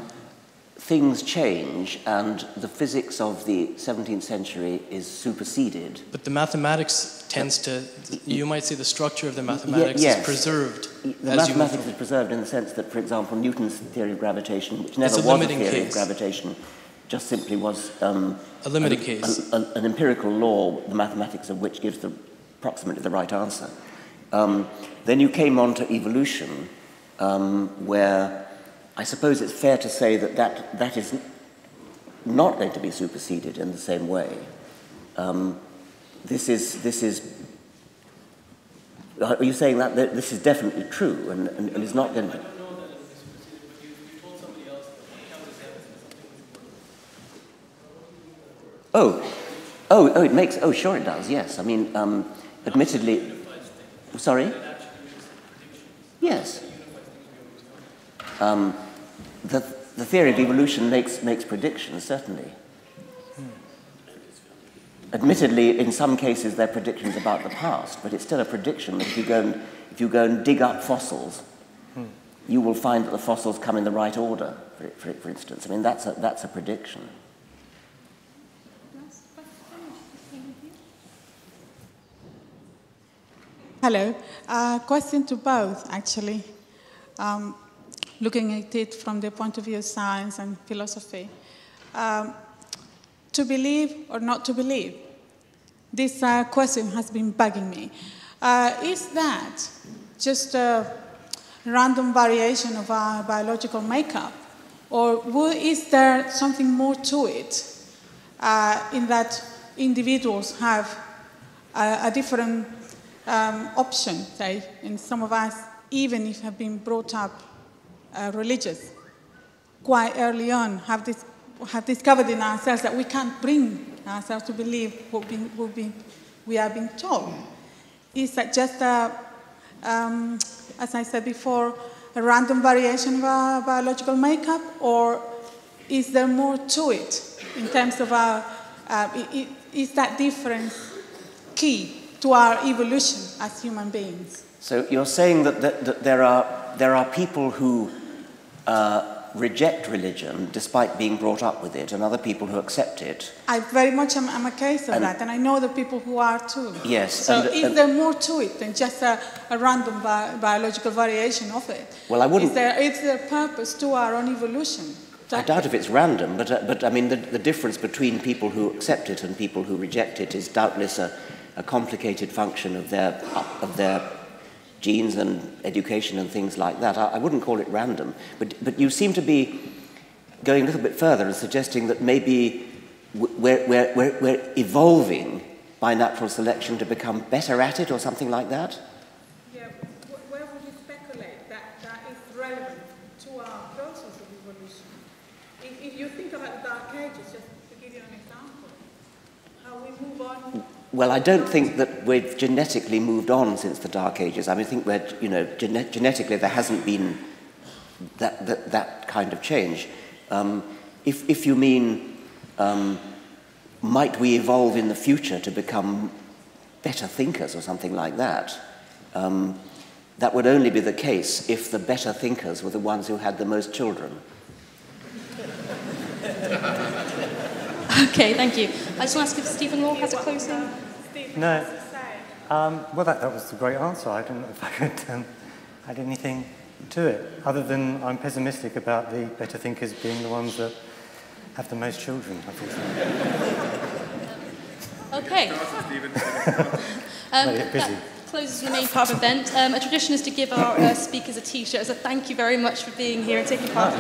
things change and the physics of the 17th century is superseded. But the mathematics tends to, you might say the structure of the mathematics yes. is preserved The mathematics is preserved in the sense that, for example, Newton's theory of gravitation, which never a was a theory case. of gravitation, just simply was um, A limited an, case. a- a- an empirical law, the mathematics of which gives the, approximately the right answer. Um, then you came on to evolution, um, where I suppose it's fair to say that that, that is not going to be superseded in the same way. Um, this is, this is are you saying that, that this is definitely true and, and, and is not going to be? Oh, oh, oh, it makes, oh, sure it does, yes. I mean, um, admittedly, sorry? Yes. Um, the, the theory of evolution makes, makes predictions, certainly. Admittedly, in some cases, they're predictions about the past, but it's still a prediction that if you go and, if you go and dig up fossils, you will find that the fossils come in the right order, for, for, for instance. I mean, that's a, that's a prediction. Hello. Uh, question to both, actually. Um, looking at it from the point of view of science and philosophy. Um, to believe or not to believe? This uh, question has been bugging me. Uh, is that just a random variation of our biological makeup? Or is there something more to it uh, in that individuals have a, a different um, option, say, and some of us, even if have been brought up uh, religious, quite early on have, this, have discovered in ourselves that we can't bring ourselves to believe what we, what we, we are being told. Is that just a, um, as I said before, a random variation of our biological makeup, or is there more to it in terms of our, uh, is that difference key to our evolution as human beings? So you're saying that, that, that there, are, there are people who uh, reject religion despite being brought up with it, and other people who accept it. I very much am, am a case of And- that, and I know the people who are too. Yes, So and- is and- there more to it than just a, a random bi- biological variation of it? Well, I wouldn't- Is there, is there purpose to our own evolution? I doubt if it's random, but, uh, but I mean, the, the difference between people who accept it and people who reject it is doubtless a, a complicated function of their, of their genes and education and things like that. I, I wouldn't call it random, but, but you seem to be going a little bit further and suggesting that maybe we're, we're, we're, we're evolving by natural selection to become better at it or something like that? Yeah, wh- where would you speculate that that is relevant to our process of evolution? If, if you think about the Dark Ages, just to give you an example, how we move on Well, I don't think that we've genetically moved on since the Dark Ages. I mean, I think we're, you know, gene- genetically there hasn't been that, that, that kind of change. Um, if, if you mean, um, might we evolve in the future to become better thinkers or something like that, um, that would only be the case if the better thinkers were the ones who had the most children. Okay, thank you. I just want to ask if Stephen Law has a closing. No. Um, well, that, that was a great answer. I don't know if I could um, add anything to it, other than I'm pessimistic about the better thinkers being the ones that have the most children, unfortunately. Okay. Let Um, it busy. that closes the main part of the event. Um, a tradition is to give our uh, speakers a T-shirt. So thank you very much for being here and taking part.